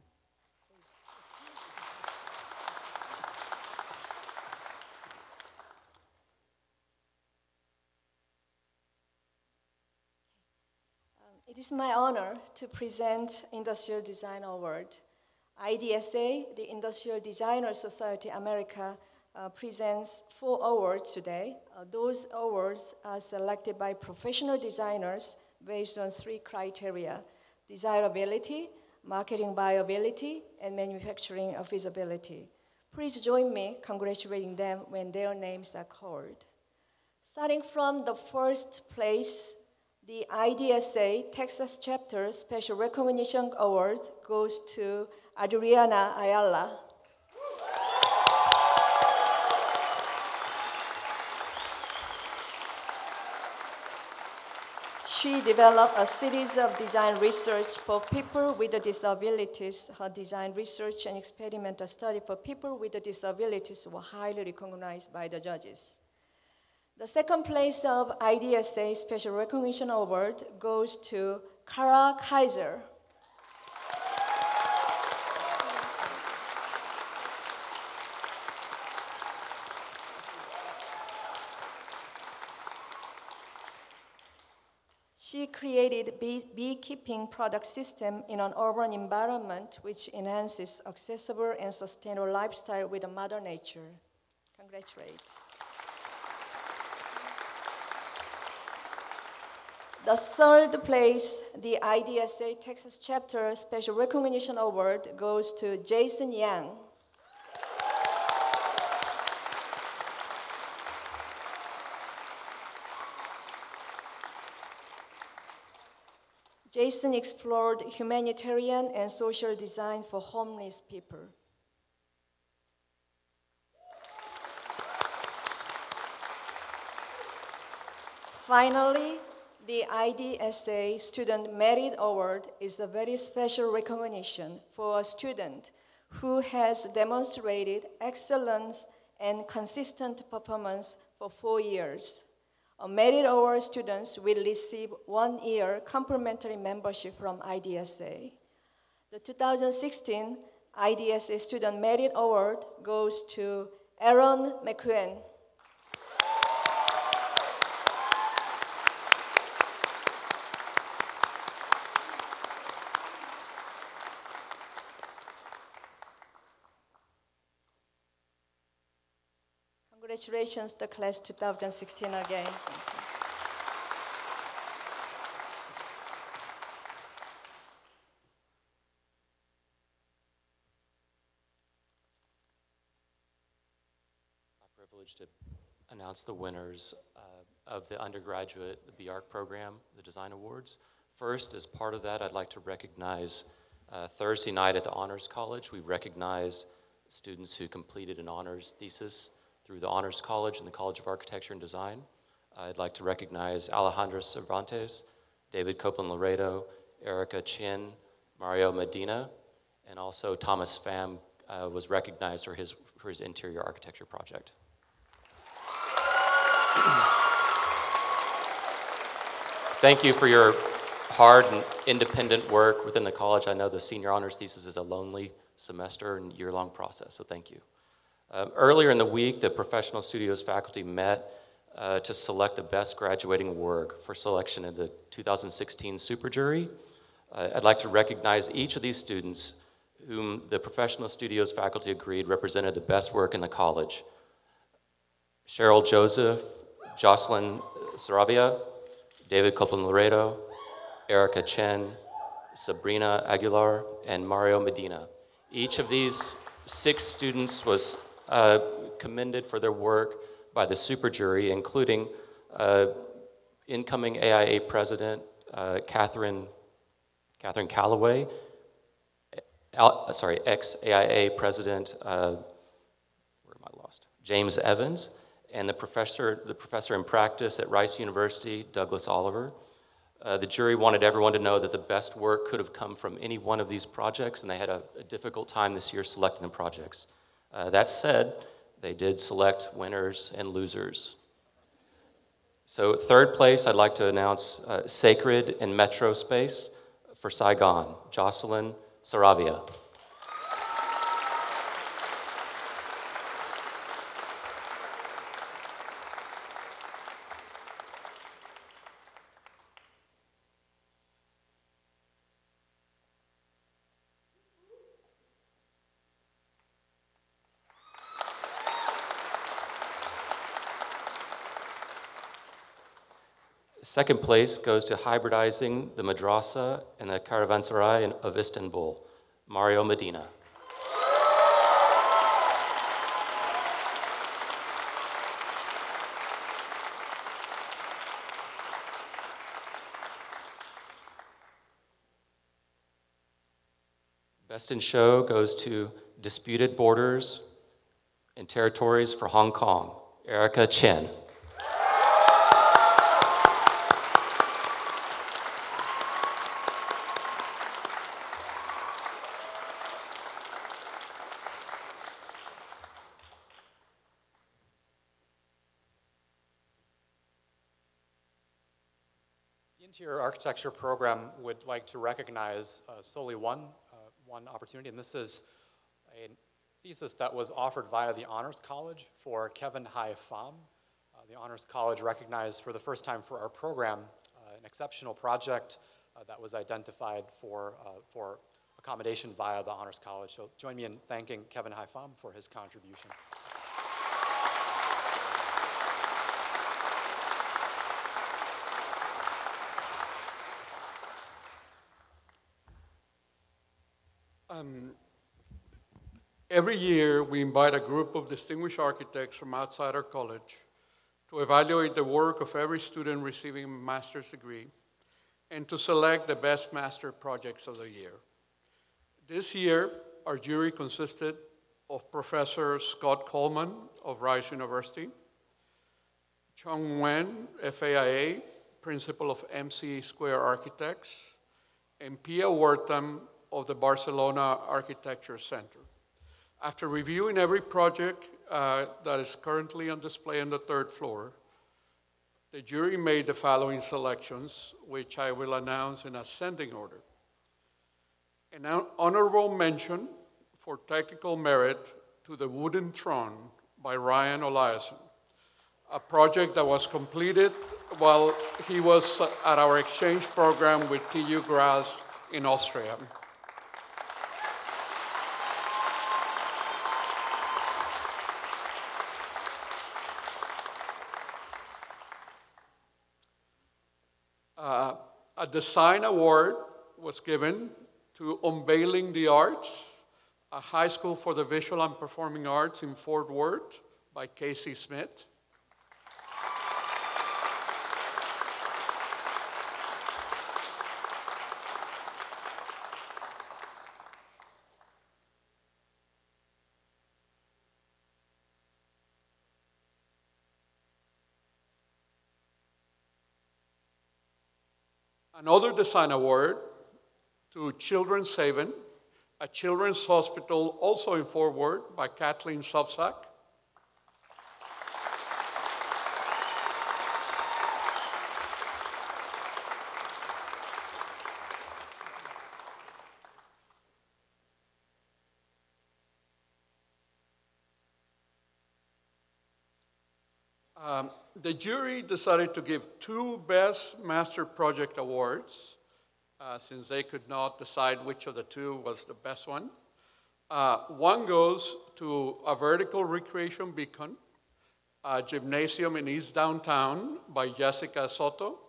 It is my honor to present Industrial Design Award. IDSA, the Industrial Designer Society America, uh, presents four awards today. Uh, those awards are selected by professional designers based on three criteria, desirability, marketing viability, and manufacturing feasibility. Please join me congratulating them when their names are called. Starting from the first place, the IDSA Texas Chapter Special Recognition Award goes to Adriana Ayala. She developed a series of design research for people with disabilities. Her design research and experimental study for people with disabilities were highly recognized by the judges. The second place of IDSA Special Recognition Award goes to Kara Kaiser. She created bee- beekeeping product system in an urban environment which enhances accessible and sustainable lifestyle with mother nature. Congratulate. The third place, the IDSA Texas Chapter Special Recognition Award goes to Jason Yang. Jason explored humanitarian and social design for homeless people. Finally, the IDSA Student Merit Award is a very special recognition for a student who has demonstrated excellence and consistent performance for four years. A Merit Award students will receive one year complimentary membership from IDSA. The 2016 IDSA Student Merit Award goes to Aaron McQueen. Congratulations, the class 2016 again. To announce the winners uh, of the undergraduate, the BARC program, the Design Awards. First, as part of that, I'd like to recognize uh, Thursday night at the Honors College, we recognized students who completed an honors thesis through the Honors College and the College of Architecture and Design. I'd like to recognize Alejandro Cervantes, David Copeland Laredo, Erica Chin, Mario Medina, and also Thomas Pham uh, was recognized for his, for his interior architecture project. Thank you for your hard and independent work within the college. I know the senior honors thesis is a lonely semester and year long process, so thank you. Uh, earlier in the week, the professional studios faculty met uh, to select the best graduating work for selection in the 2016 super jury. Uh, I'd like to recognize each of these students whom the professional studios faculty agreed represented the best work in the college. Cheryl Joseph, Jocelyn Saravia, David Copeland Laredo, Erica Chen, Sabrina Aguilar, and Mario Medina. Each of these six students was uh, commended for their work by the super jury, including uh, incoming AIA president uh, Catherine, Catherine Calloway, Al, sorry, ex AIA president, uh, where am I lost? James Evans, and the professor, the professor in practice at Rice University, Douglas Oliver. Uh, the jury wanted everyone to know that the best work could have come from any one of these projects, and they had a, a difficult time this year selecting the projects. Uh, that said, they did select winners and losers. So, third place, I'd like to announce uh, Sacred and Metro Space for Saigon, Jocelyn Saravia. Second place goes to hybridizing the madrasa and the caravanserai of Istanbul, Mario Medina. Best in Show goes to Disputed Borders and Territories for Hong Kong, Erica Chen. The interior architecture program would like to recognize uh, solely one, uh, one opportunity, and this is a thesis that was offered via the Honors College for Kevin Hai Pham. Uh, the Honors College recognized for the first time for our program uh, an exceptional project uh, that was identified for, uh, for accommodation via the Honors College. So join me in thanking Kevin Hai Pham for his contribution. Um, every year, we invite a group of distinguished architects from outside our college to evaluate the work of every student receiving a master's degree and to select the best master projects of the year. This year, our jury consisted of Professor Scott Coleman of Rice University, Chung Wen, FAIA, Principal of MC Square Architects, and Pia Wertham of the Barcelona Architecture Center. After reviewing every project uh, that is currently on display on the third floor, the jury made the following selections, which I will announce in ascending order. An honorable mention for technical merit to the Wooden Throne by Ryan Eliason, a project that was completed while he was at our exchange program with TU Graz in Austria. Uh, a design award was given to Unveiling the Arts, a high school for the visual and performing arts in Fort Worth by Casey Smith. Another design award to Children's Haven, a children's hospital also in Fort Worth by Kathleen Subsack. Um, the jury decided to give two Best Master Project Awards uh, since they could not decide which of the two was the best one. Uh, one goes to a vertical recreation beacon, a gymnasium in East Downtown by Jessica Soto.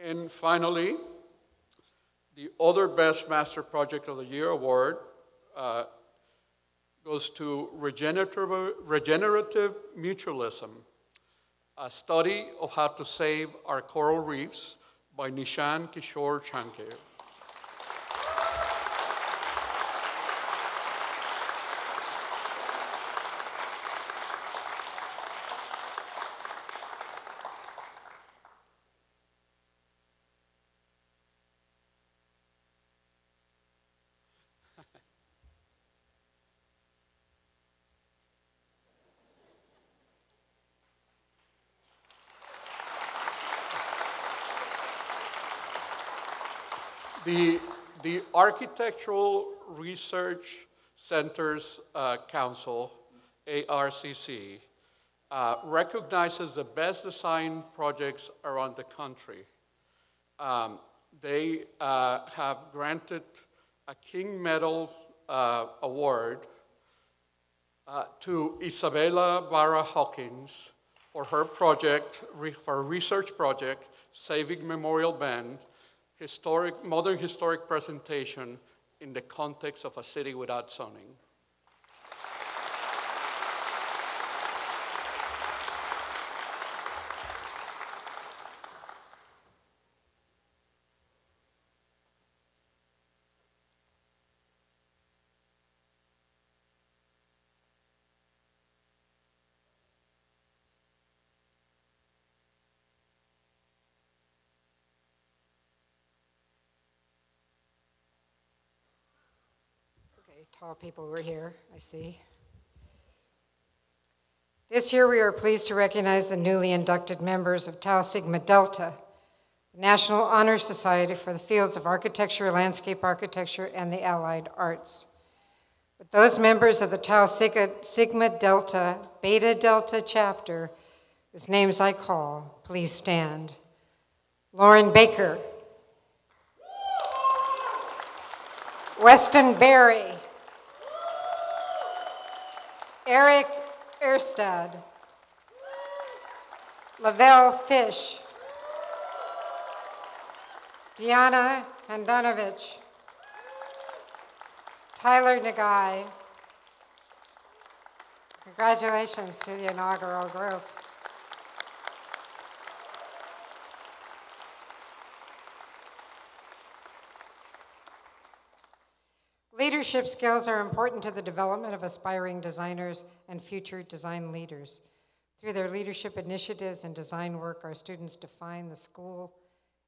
And finally, the other Best Master Project of the Year award uh, goes to regenerative, regenerative Mutualism, A Study of How to Save Our Coral Reefs by Nishan Kishore Shankar. The, the Architectural Research Centers uh, Council, ARCC, uh, recognizes the best design projects around the country. Um, they uh, have granted a King Medal uh, Award uh, to Isabella Barra Hawkins for her project, for a research project, Saving Memorial Bend, historic, modern historic presentation in the context of a city without zoning. Okay, tall people were here, I see. This year, we are pleased to recognize the newly inducted members of Tau Sigma Delta, the National Honor Society for the fields of architecture, landscape architecture, and the allied arts. With those members of the Tau Sigma, Sigma Delta Beta Delta chapter, whose names I call, please stand. Lauren Baker. Weston Berry. Eric Erstad. Lavelle Fish. Dejana Handanovic. Tyler Nagai. Congratulations to the inaugural group. Leadership skills are important to the development of aspiring designers and future design leaders. Through their leadership initiatives and design work, our students define the school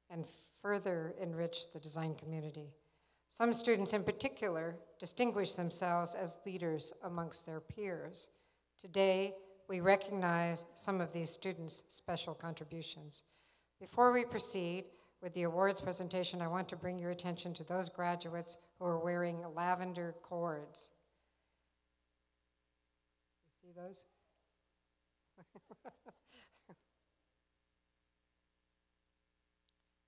and further enrich the design community. Some students in particular distinguish themselves as leaders amongst their peers. Today, we recognize some of these students' special contributions. Before we proceed with the awards presentation, I want to bring your attention to those graduates who are wearing lavender cords. You see those?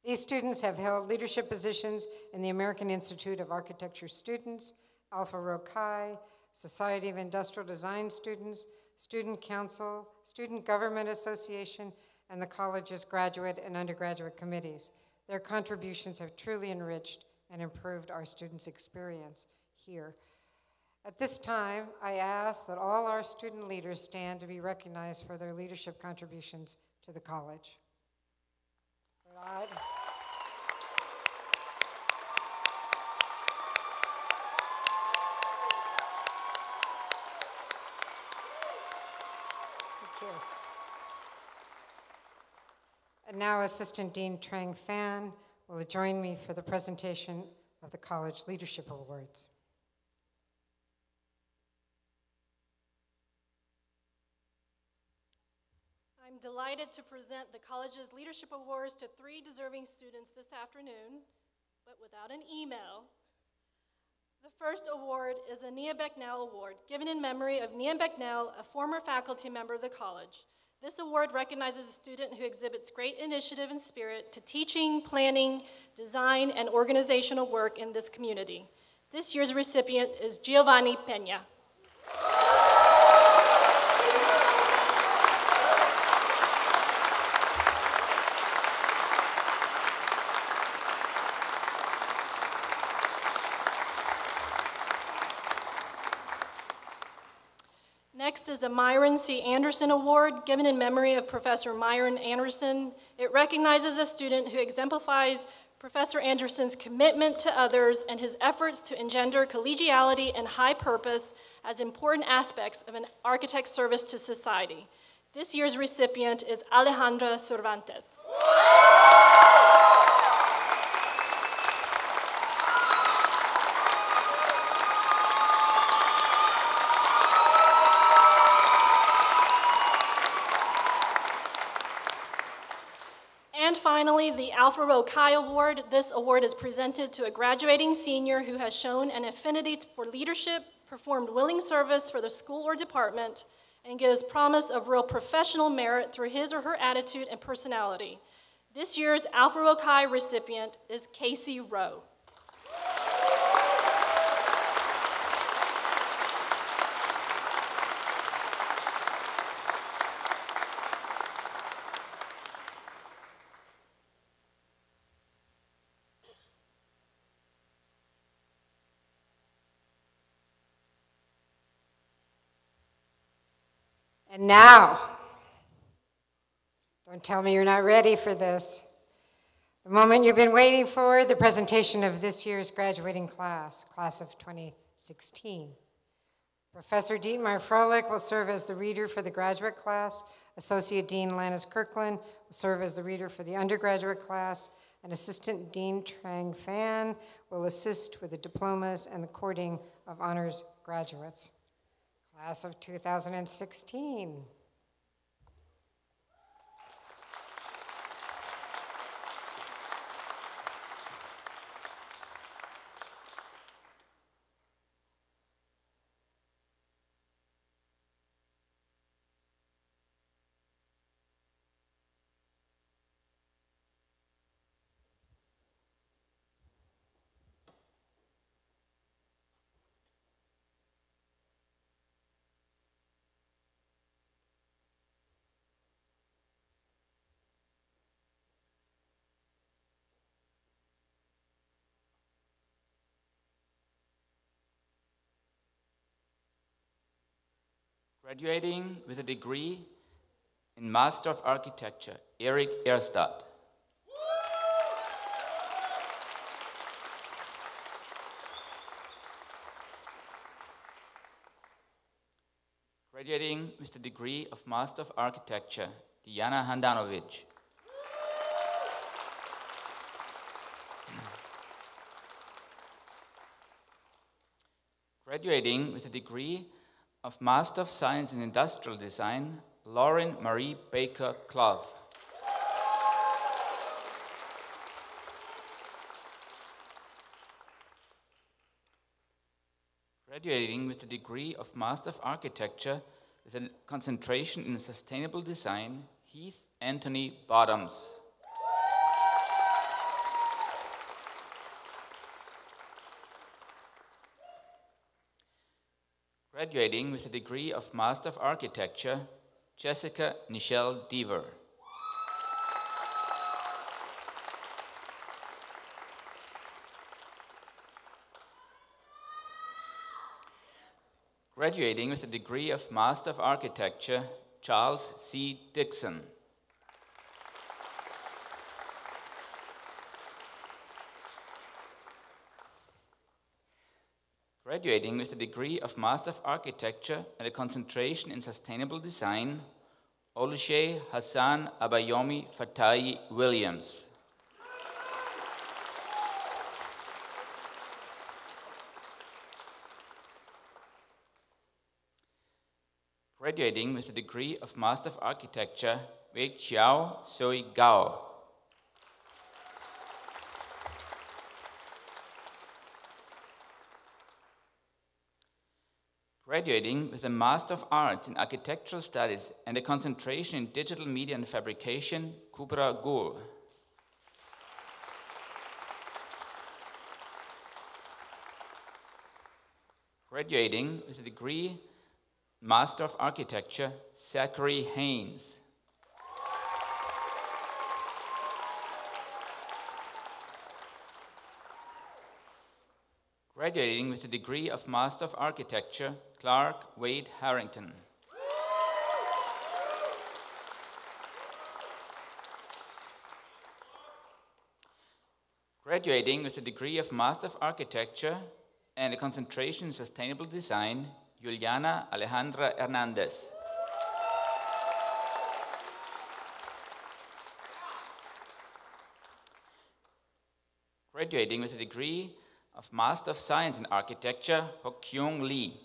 These students have held leadership positions in the American Institute of Architecture Students, Alpha Rho Chi, Society of Industrial Design Students, Student Council, Student Government Association, and the college's graduate and undergraduate committees. Their contributions have truly enriched and improved our students' experience here. At this time, I ask that all our student leaders stand to be recognized for their leadership contributions to the college. Thank you. And now Assistant Dean Trang Fan will join me for the presentation of the College Leadership Awards. I'm delighted to present the college's Leadership Awards to three deserving students this afternoon, but without an email. The first award is a Nia Becknell Award, given in memory of Nia Becknell, a former faculty member of the college. This award recognizes a student who exhibits great initiative and spirit to teaching, planning, design, and organizational work in this community. This year's recipient is Giovanni Pena. Next is the Myron C. Anderson Award, given in memory of Professor Myron Anderson. It recognizes a student who exemplifies Professor Anderson's commitment to others and his efforts to engender collegiality and high purpose as important aspects of an architect's service to society. This year's recipient is Alejandra Cervantes. And finally, the Alpha Rho Chi Award. This award is presented to a graduating senior who has shown an affinity for leadership, performed willing service for the school or department, and gives promise of real professional merit through his or her attitude and personality. This year's Alpha Rho Chi recipient is Casey Rowe. And now, don't tell me you're not ready for this. The moment you've been waiting for, the presentation of this year's graduating class, class of 2016. Professor Dietmar Froehlich will serve as the reader for the graduate class. Associate Dean Lannis Kirkland will serve as the reader for the undergraduate class. And Assistant Dean Trang Fan will assist with the diplomas and the courting of honors graduates. Class of 2016. Graduating with a degree in Master of Architecture, Eric Erstadt. Graduating with the degree of Master of Architecture, Dejana Handanovic. Graduating with a degree of Master of Science in Industrial Design, Lauren Marie Baker Clove. Graduating with the degree of Master of Architecture with a concentration in Sustainable Design, Heath Anthony Bottoms. Graduating with a degree of Master of Architecture, Jessica Nichelle Deaver. Graduating with a degree of Master of Architecture, Charles C. Dixon. Graduating with a degree of Master of Architecture and a concentration in Sustainable Design, Oluche Hassan Abayomi Fatayi Williams. Graduating with a degree of Master of Architecture, Wei Chiao Sui Gao. Graduating with a Master of Arts in Architectural Studies and a concentration in Digital Media and Fabrication, Kubra Gul. Graduating with a degree Master of Architecture, Zachary Haynes. graduating with a degree of Master of Architecture, Clark Wade Harrington. graduating with a degree of Master of Architecture and a concentration in Sustainable Design, Juliana Alejandra Hernandez. graduating with a degree of Master of Science in Architecture, Hokyung Lee.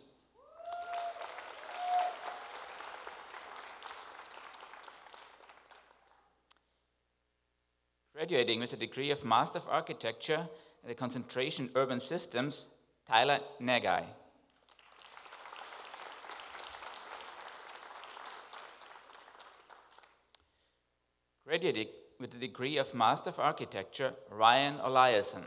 Graduating with a degree of Master of Architecture and a concentration Urban Systems, Tyler Negai. Graduating with a degree of Master of Architecture, Ryan Eliason.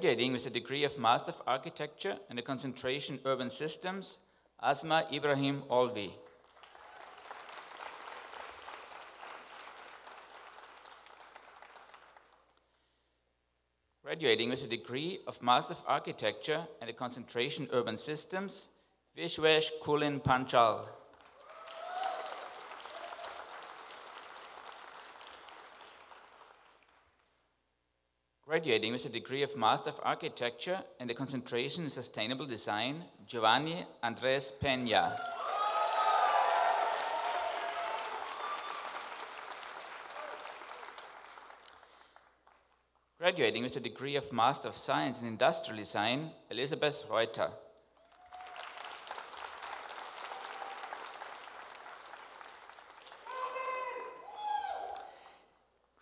Graduating with a degree of Master of Architecture and a concentration Urban Systems, Asma Ibrahim Olvi. Graduating with a degree of Master of Architecture and a concentration Urban Systems, Vishwesh Kulin Panchal. Graduating with a degree of Master of Architecture and a concentration in Sustainable Design, Giovanni Andres Peña. Graduating with a degree of Master of Science in Industrial Design, Elizabeth Reuter.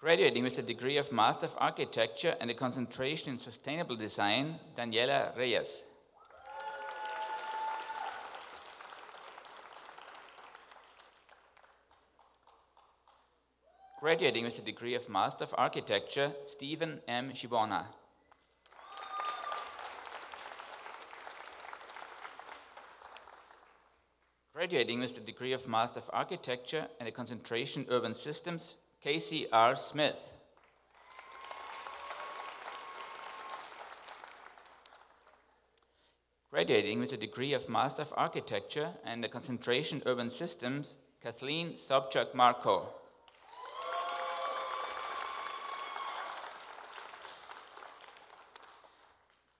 Graduating with a degree of Master of Architecture and a concentration in Sustainable Design, Daniela Reyes. Graduating with a degree of Master of Architecture, Stephen M. Shibona. Graduating with the degree of Master of Architecture and a concentration in Urban Systems, Casey R. Smith. Graduating with a degree of Master of Architecture and a concentration Urban Systems, Kathleen Sobchak Marco.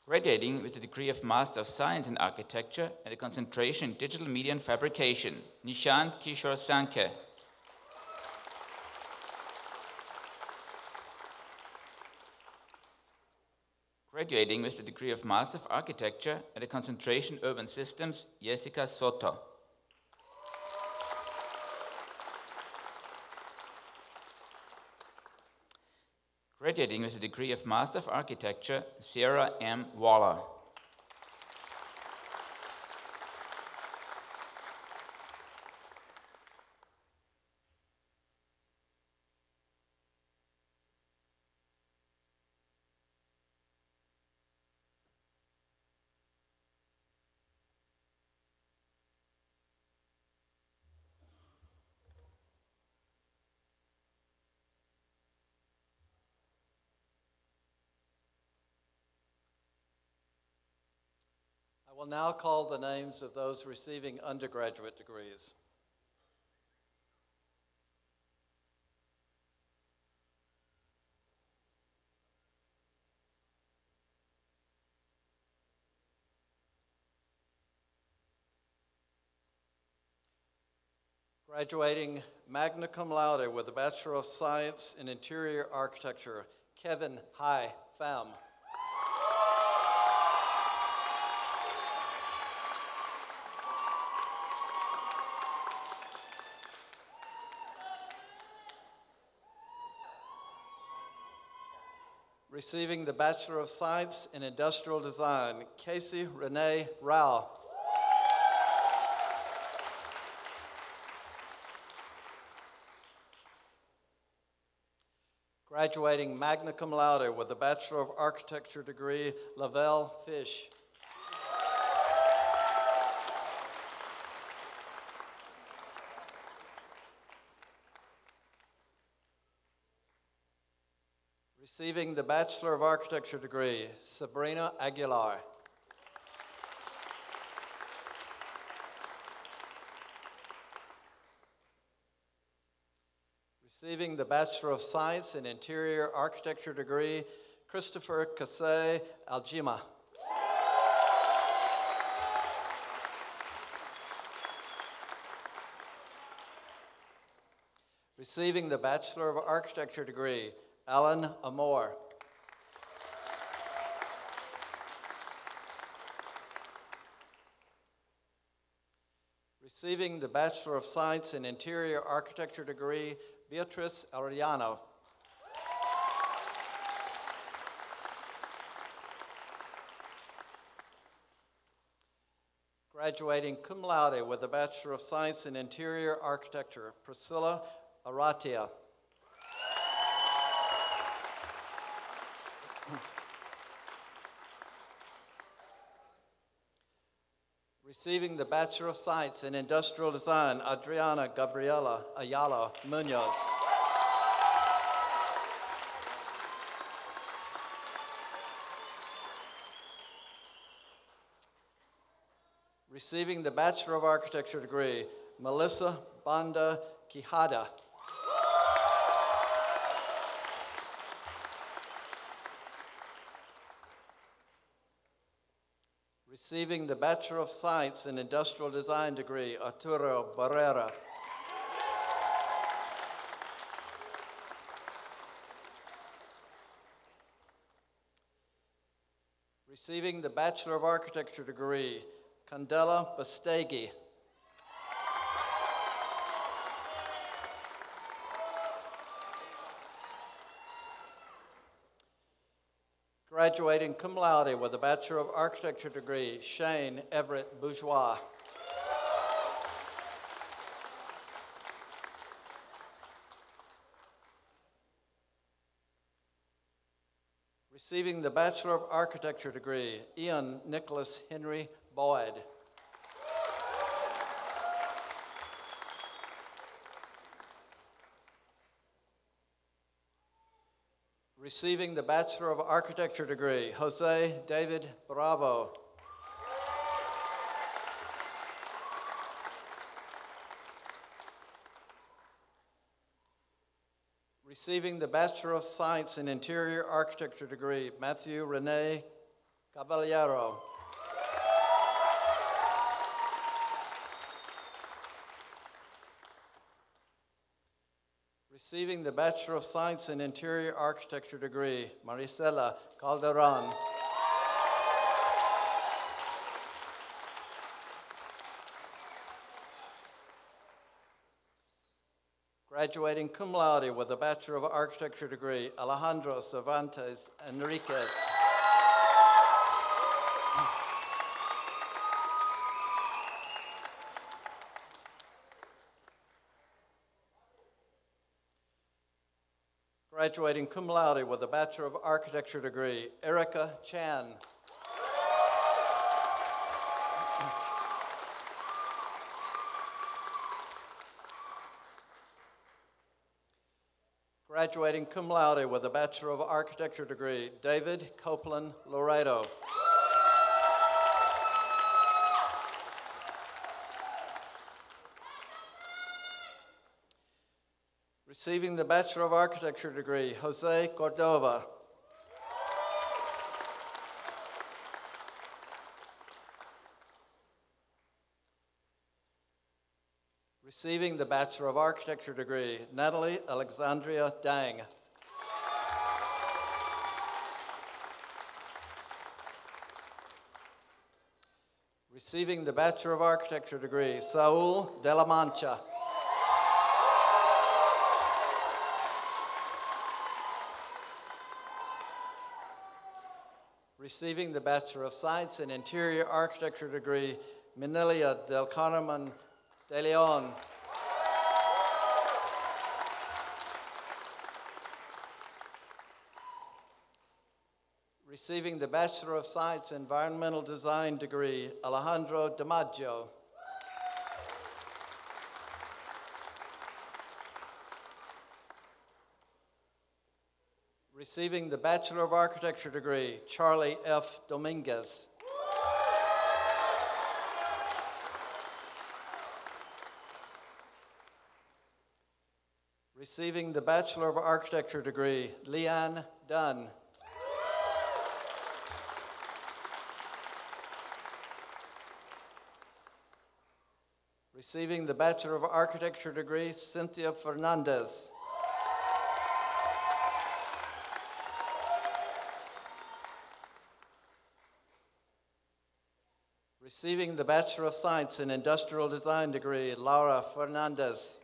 Graduating with a degree of Master of Science in Architecture and a concentration in Digital Media and Fabrication, Nishant Kishore Sankhe. Graduating with a degree of Master of Architecture and a concentration Urban Systems, Jessica Soto. Graduating with a degree of Master of Architecture, Sarah M. Waller. Now call the names of those receiving undergraduate degrees. Graduating magna cum laude with a Bachelor of Science in Interior Architecture, Kevin Hai Pham. Receiving the Bachelor of Science in Industrial Design, Casey Renee Rao. Graduating magna cum laude with a Bachelor of Architecture degree, Lavelle Fish. Receiving the Bachelor of Architecture degree, Sabrina Aguilar. Receiving the Bachelor of Science in Interior Architecture degree, Christopher Kasey Aljima. Receiving the Bachelor of Architecture degree, Alan Amore. Receiving the Bachelor of Science in Interior Architecture degree, Beatrice Arellano. Graduating cum laude with a Bachelor of Science in Interior Architecture, Priscilla Aratia. Receiving the Bachelor of Science in Industrial Design, Adriana Gabriela Ayala Munoz. Receiving the Bachelor of Architecture degree, Melissa Banda Quijada. Receiving the Bachelor of Science in Industrial Design degree, Arturo Barrera. Receiving the Bachelor of Architecture degree, Candela Bastegi. Graduating cum laude with a Bachelor of Architecture degree, Shane Everett Bourgeois. Receiving the Bachelor of Architecture degree, Ian Nicholas Henry Boyd. Receiving the Bachelor of Architecture degree, Jose David Bravo. Receiving the Bachelor of Science in Interior Architecture degree, Matthew Rene Caballero. Receiving the Bachelor of Science in Interior Architecture degree, Maricela Calderon. Graduating cum laude with a Bachelor of Architecture degree, Alejandro Cervantes Enriquez. Graduating cum laude with a Bachelor of Architecture degree, Erica Chan. Graduating cum laude with a Bachelor of Architecture degree, David Copeland Laredo. Receiving the Bachelor of Architecture degree, Jose Cordova. Receiving the Bachelor of Architecture degree, Natalie Alexandria Dang. Receiving the Bachelor of Architecture degree, Saul de la Mancha. Receiving the Bachelor of Science in Interior Architecture degree, Minilia del Carmen de Leon. Receiving the Bachelor of Science Environmental Design degree, Alejandro DiMaggio. Receiving the Bachelor of Architecture degree, Charlie F. Dominguez. Receiving the Bachelor of Architecture degree, Leanne Dunn. Receiving the Bachelor of Architecture degree, Cynthia Fernandez. Receiving the Bachelor of Science in Industrial Design degree, Laura Fernandez.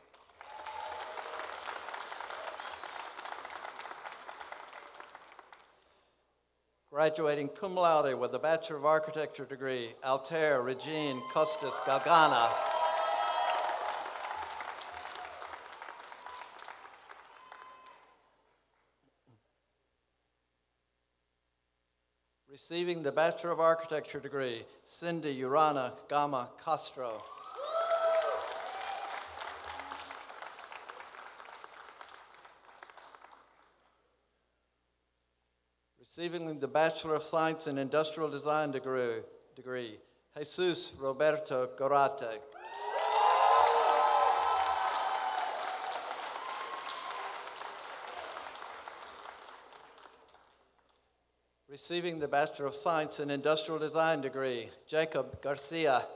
Graduating cum laude with a Bachelor of Architecture degree, Altair Regine Costas Galgana. Receiving the Bachelor of Architecture degree, Cindy Urana Gama Castro. Receiving the Bachelor of Science in Industrial Design degree, degree Jesus Roberto Gorate. Receiving the Bachelor of Science in Industrial Design degree, Jacob Garcia.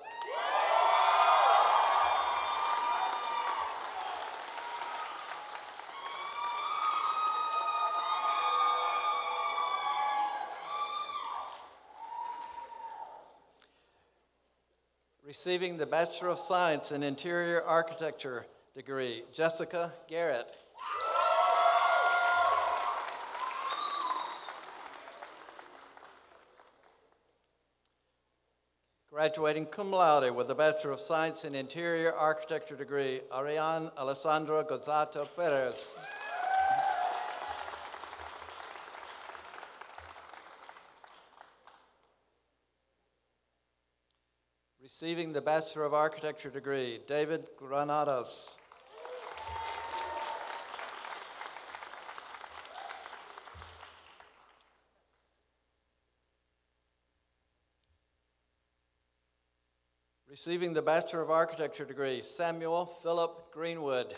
Receiving the Bachelor of Science in Interior Architecture degree, Jessica Garrett. Graduating cum laude with a Bachelor of Science in Interior Architecture degree, Ariane Alessandra Gozzato Perez. Receiving the Bachelor of Architecture degree, David Granados. Receiving the Bachelor of Architecture degree, Samuel Philip Greenwood.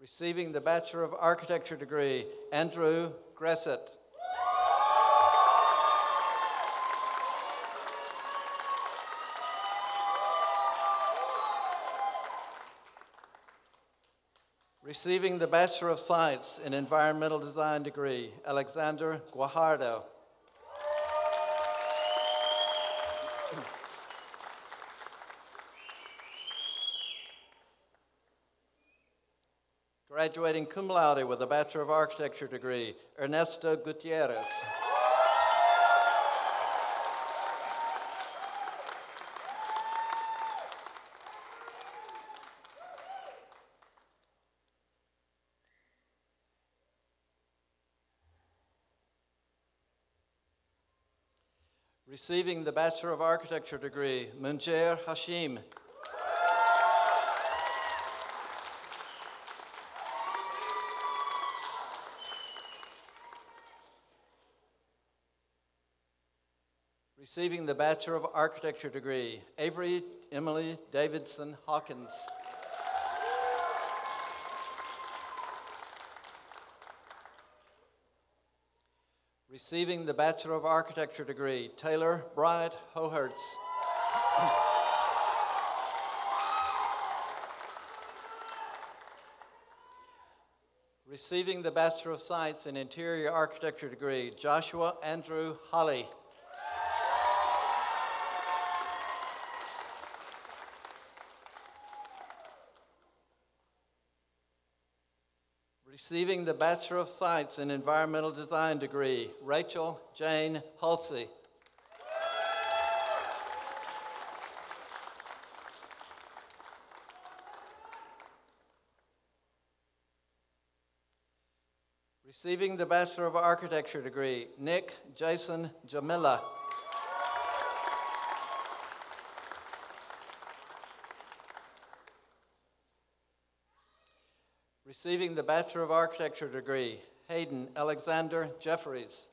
Receiving the Bachelor of Architecture degree, Andrew Gressett. Receiving the Bachelor of Science in Environmental Design degree, Alexander Guajardo. Graduating cum laude with a Bachelor of Architecture degree, Ernesto Gutierrez. Receiving the Bachelor of Architecture degree, Munjer Hashim. Receiving the Bachelor of Architecture degree, Avery Emily Davidson Hawkins. Receiving the Bachelor of Architecture degree, Taylor Bryant Hohertz. Receiving the Bachelor of Science in Interior Architecture degree, Joshua Andrew Holly. Receiving the Bachelor of Science in Environmental Design degree, Rachel Jane Halsey. Receiving the Bachelor of Architecture degree, Nick Jason Jamila. Receiving the Bachelor of Architecture degree, Hayden Alexander Jeffries.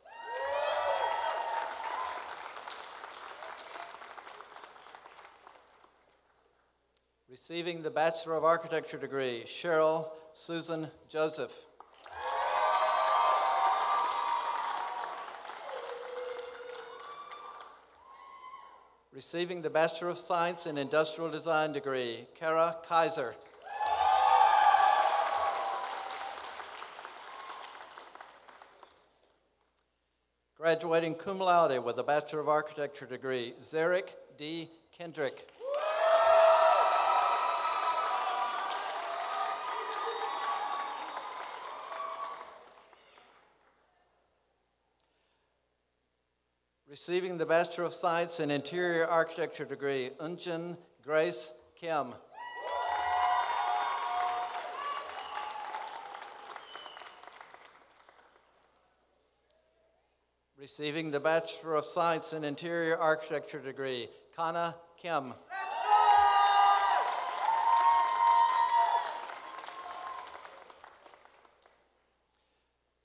Receiving the Bachelor of Architecture degree, Cheryl Susan Joseph. Receiving the Bachelor of Science in Industrial Design degree, Kara Kaiser. Graduating cum laude with a Bachelor of Architecture degree, Zarek D. Kendrick. Receiving the Bachelor of Science in Interior Architecture degree, Unjin Grace Kim. Receiving the Bachelor of Science in Interior Architecture degree, Kana Kim.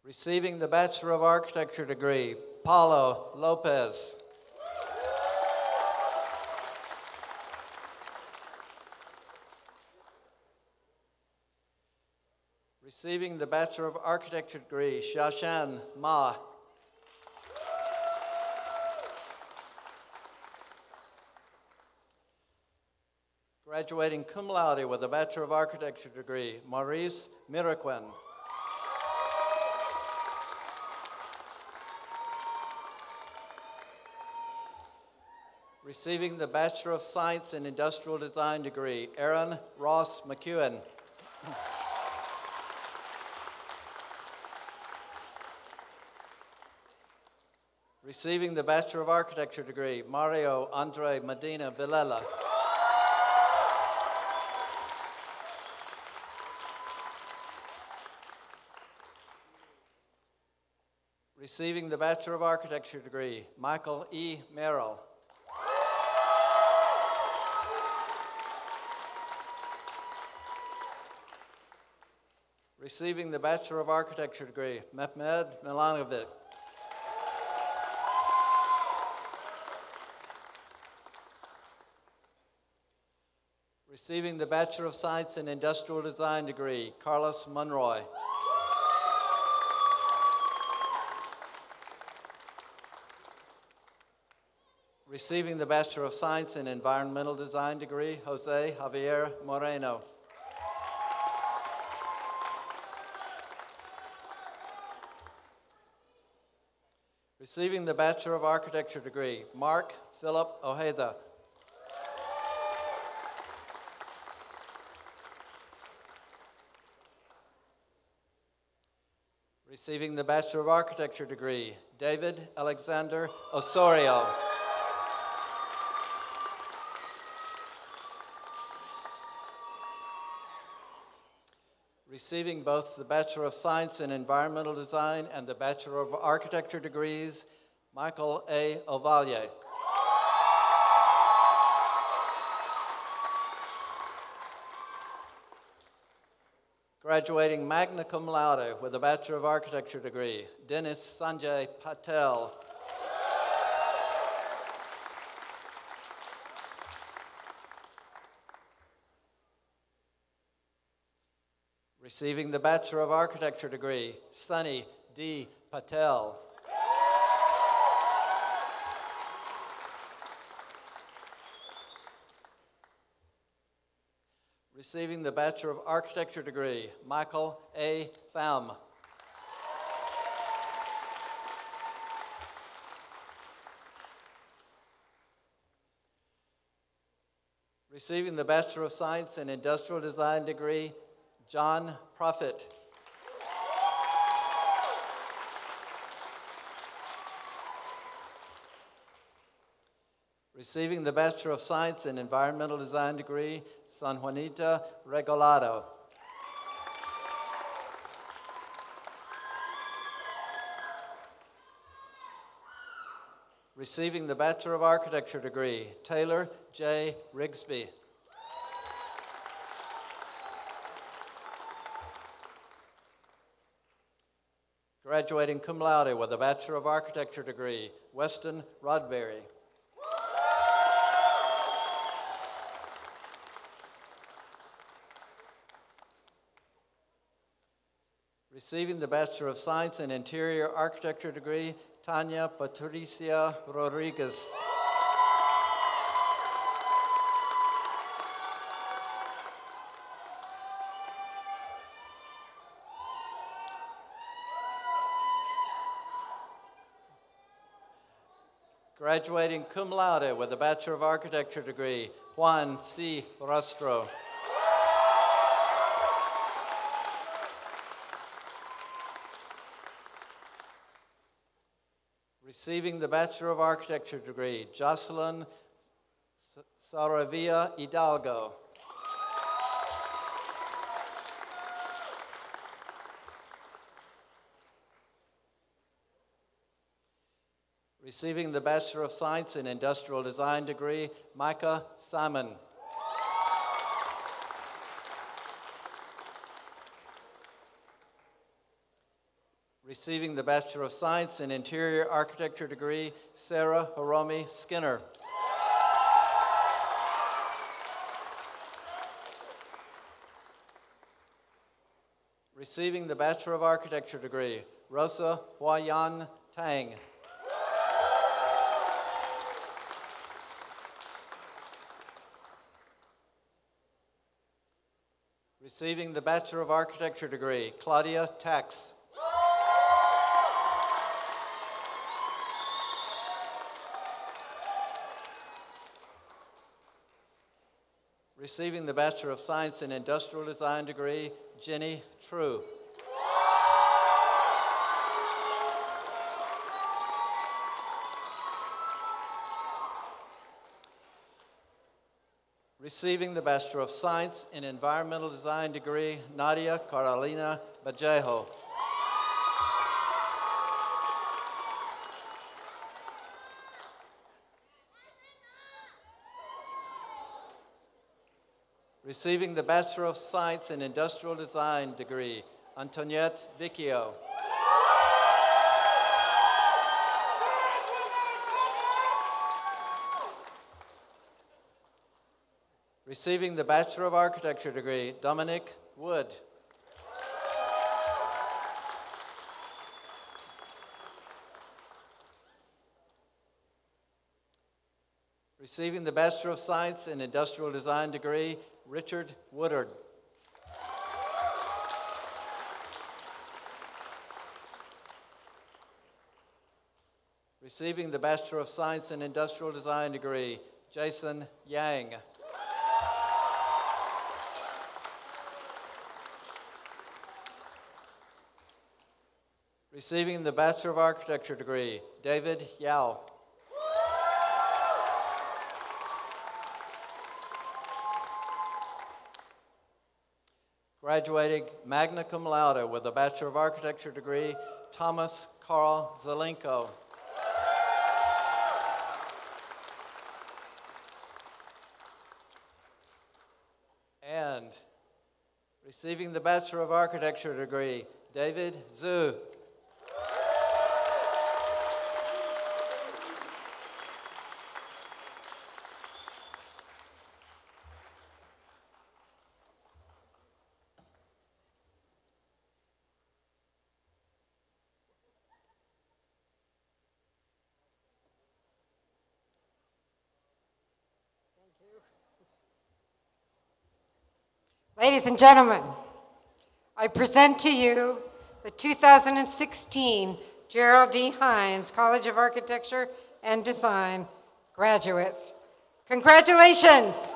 Receiving the Bachelor of Architecture degree, Paulo Lopez. Receiving the Bachelor of Architecture degree, Shashan Ma. Graduating cum laude with a Bachelor of Architecture degree, Maurice Miraquin. Receiving the Bachelor of Science in Industrial Design degree, Aaron Ross McEwen. Receiving the Bachelor of Architecture degree, Mario Andre Medina Villela. Receiving the Bachelor of Architecture degree, Michael E. Merrill. Receiving the Bachelor of Architecture degree, Mehmed Milanovic. Receiving the Bachelor of Science in Industrial Design degree, Carlos Monroy. Receiving the Bachelor of Science in Environmental Design degree, Jose Javier Moreno. Receiving the Bachelor of Architecture degree, Mark Philip Ojeda. Receiving the Bachelor of Architecture degree, David Alexander Osorio. Receiving both the Bachelor of Science in Environmental Design and the Bachelor of Architecture degrees, Michael A. Ovalle. Graduating magna cum laude with a Bachelor of Architecture degree, Dennis Sanjay Patel. Receiving the Bachelor of Architecture degree, Sunny D. Patel. Receiving the Bachelor of Architecture degree, Michael A. Pham. Receiving the Bachelor of Science in Industrial Design degree, John Prophet. Receiving the Bachelor of Science in Environmental Design degree, San Juanita Regalado. Receiving the Bachelor of Architecture degree, Taylor J. Rigsby. graduating cum laude with a Bachelor of Architecture degree, Weston Rodberry. Receiving the Bachelor of Science in Interior Architecture degree, Tanya Patricia Rodriguez. Graduating cum laude with a Bachelor of Architecture degree, Juan C. Rostro. Receiving the Bachelor of Architecture degree, Jocelyn Saravia Hidalgo. Receiving the Bachelor of Science in Industrial Design degree, Micah Simon. Receiving the Bachelor of Science in Interior Architecture degree, Sarah Hiromi Skinner. Receiving the Bachelor of Architecture degree, Rosa Huayan Tang. Receiving the Bachelor of Architecture degree, Claudia Tax. Receiving the Bachelor of Science in Industrial Design degree, Jenny True. Receiving the Bachelor of Science in Environmental Design degree, Nadia Carolina Vallejo. Receiving the Bachelor of Science in Industrial Design degree, Antoniette Vicchio. Receiving the Bachelor of Architecture degree, Dominic Wood. Receiving the Bachelor of Science in Industrial Design degree, Richard Woodard. Receiving the Bachelor of Science in Industrial Design degree, Jason Yang. Receiving the Bachelor of Architecture degree, David Yao. Graduating magna cum laude with a Bachelor of Architecture degree, Thomas Carl Zelenko. And receiving the Bachelor of Architecture degree, David Zhu. Ladies and gentlemen, I present to you the 2016 Gerald D. Hines College of Architecture and Design graduates. Congratulations!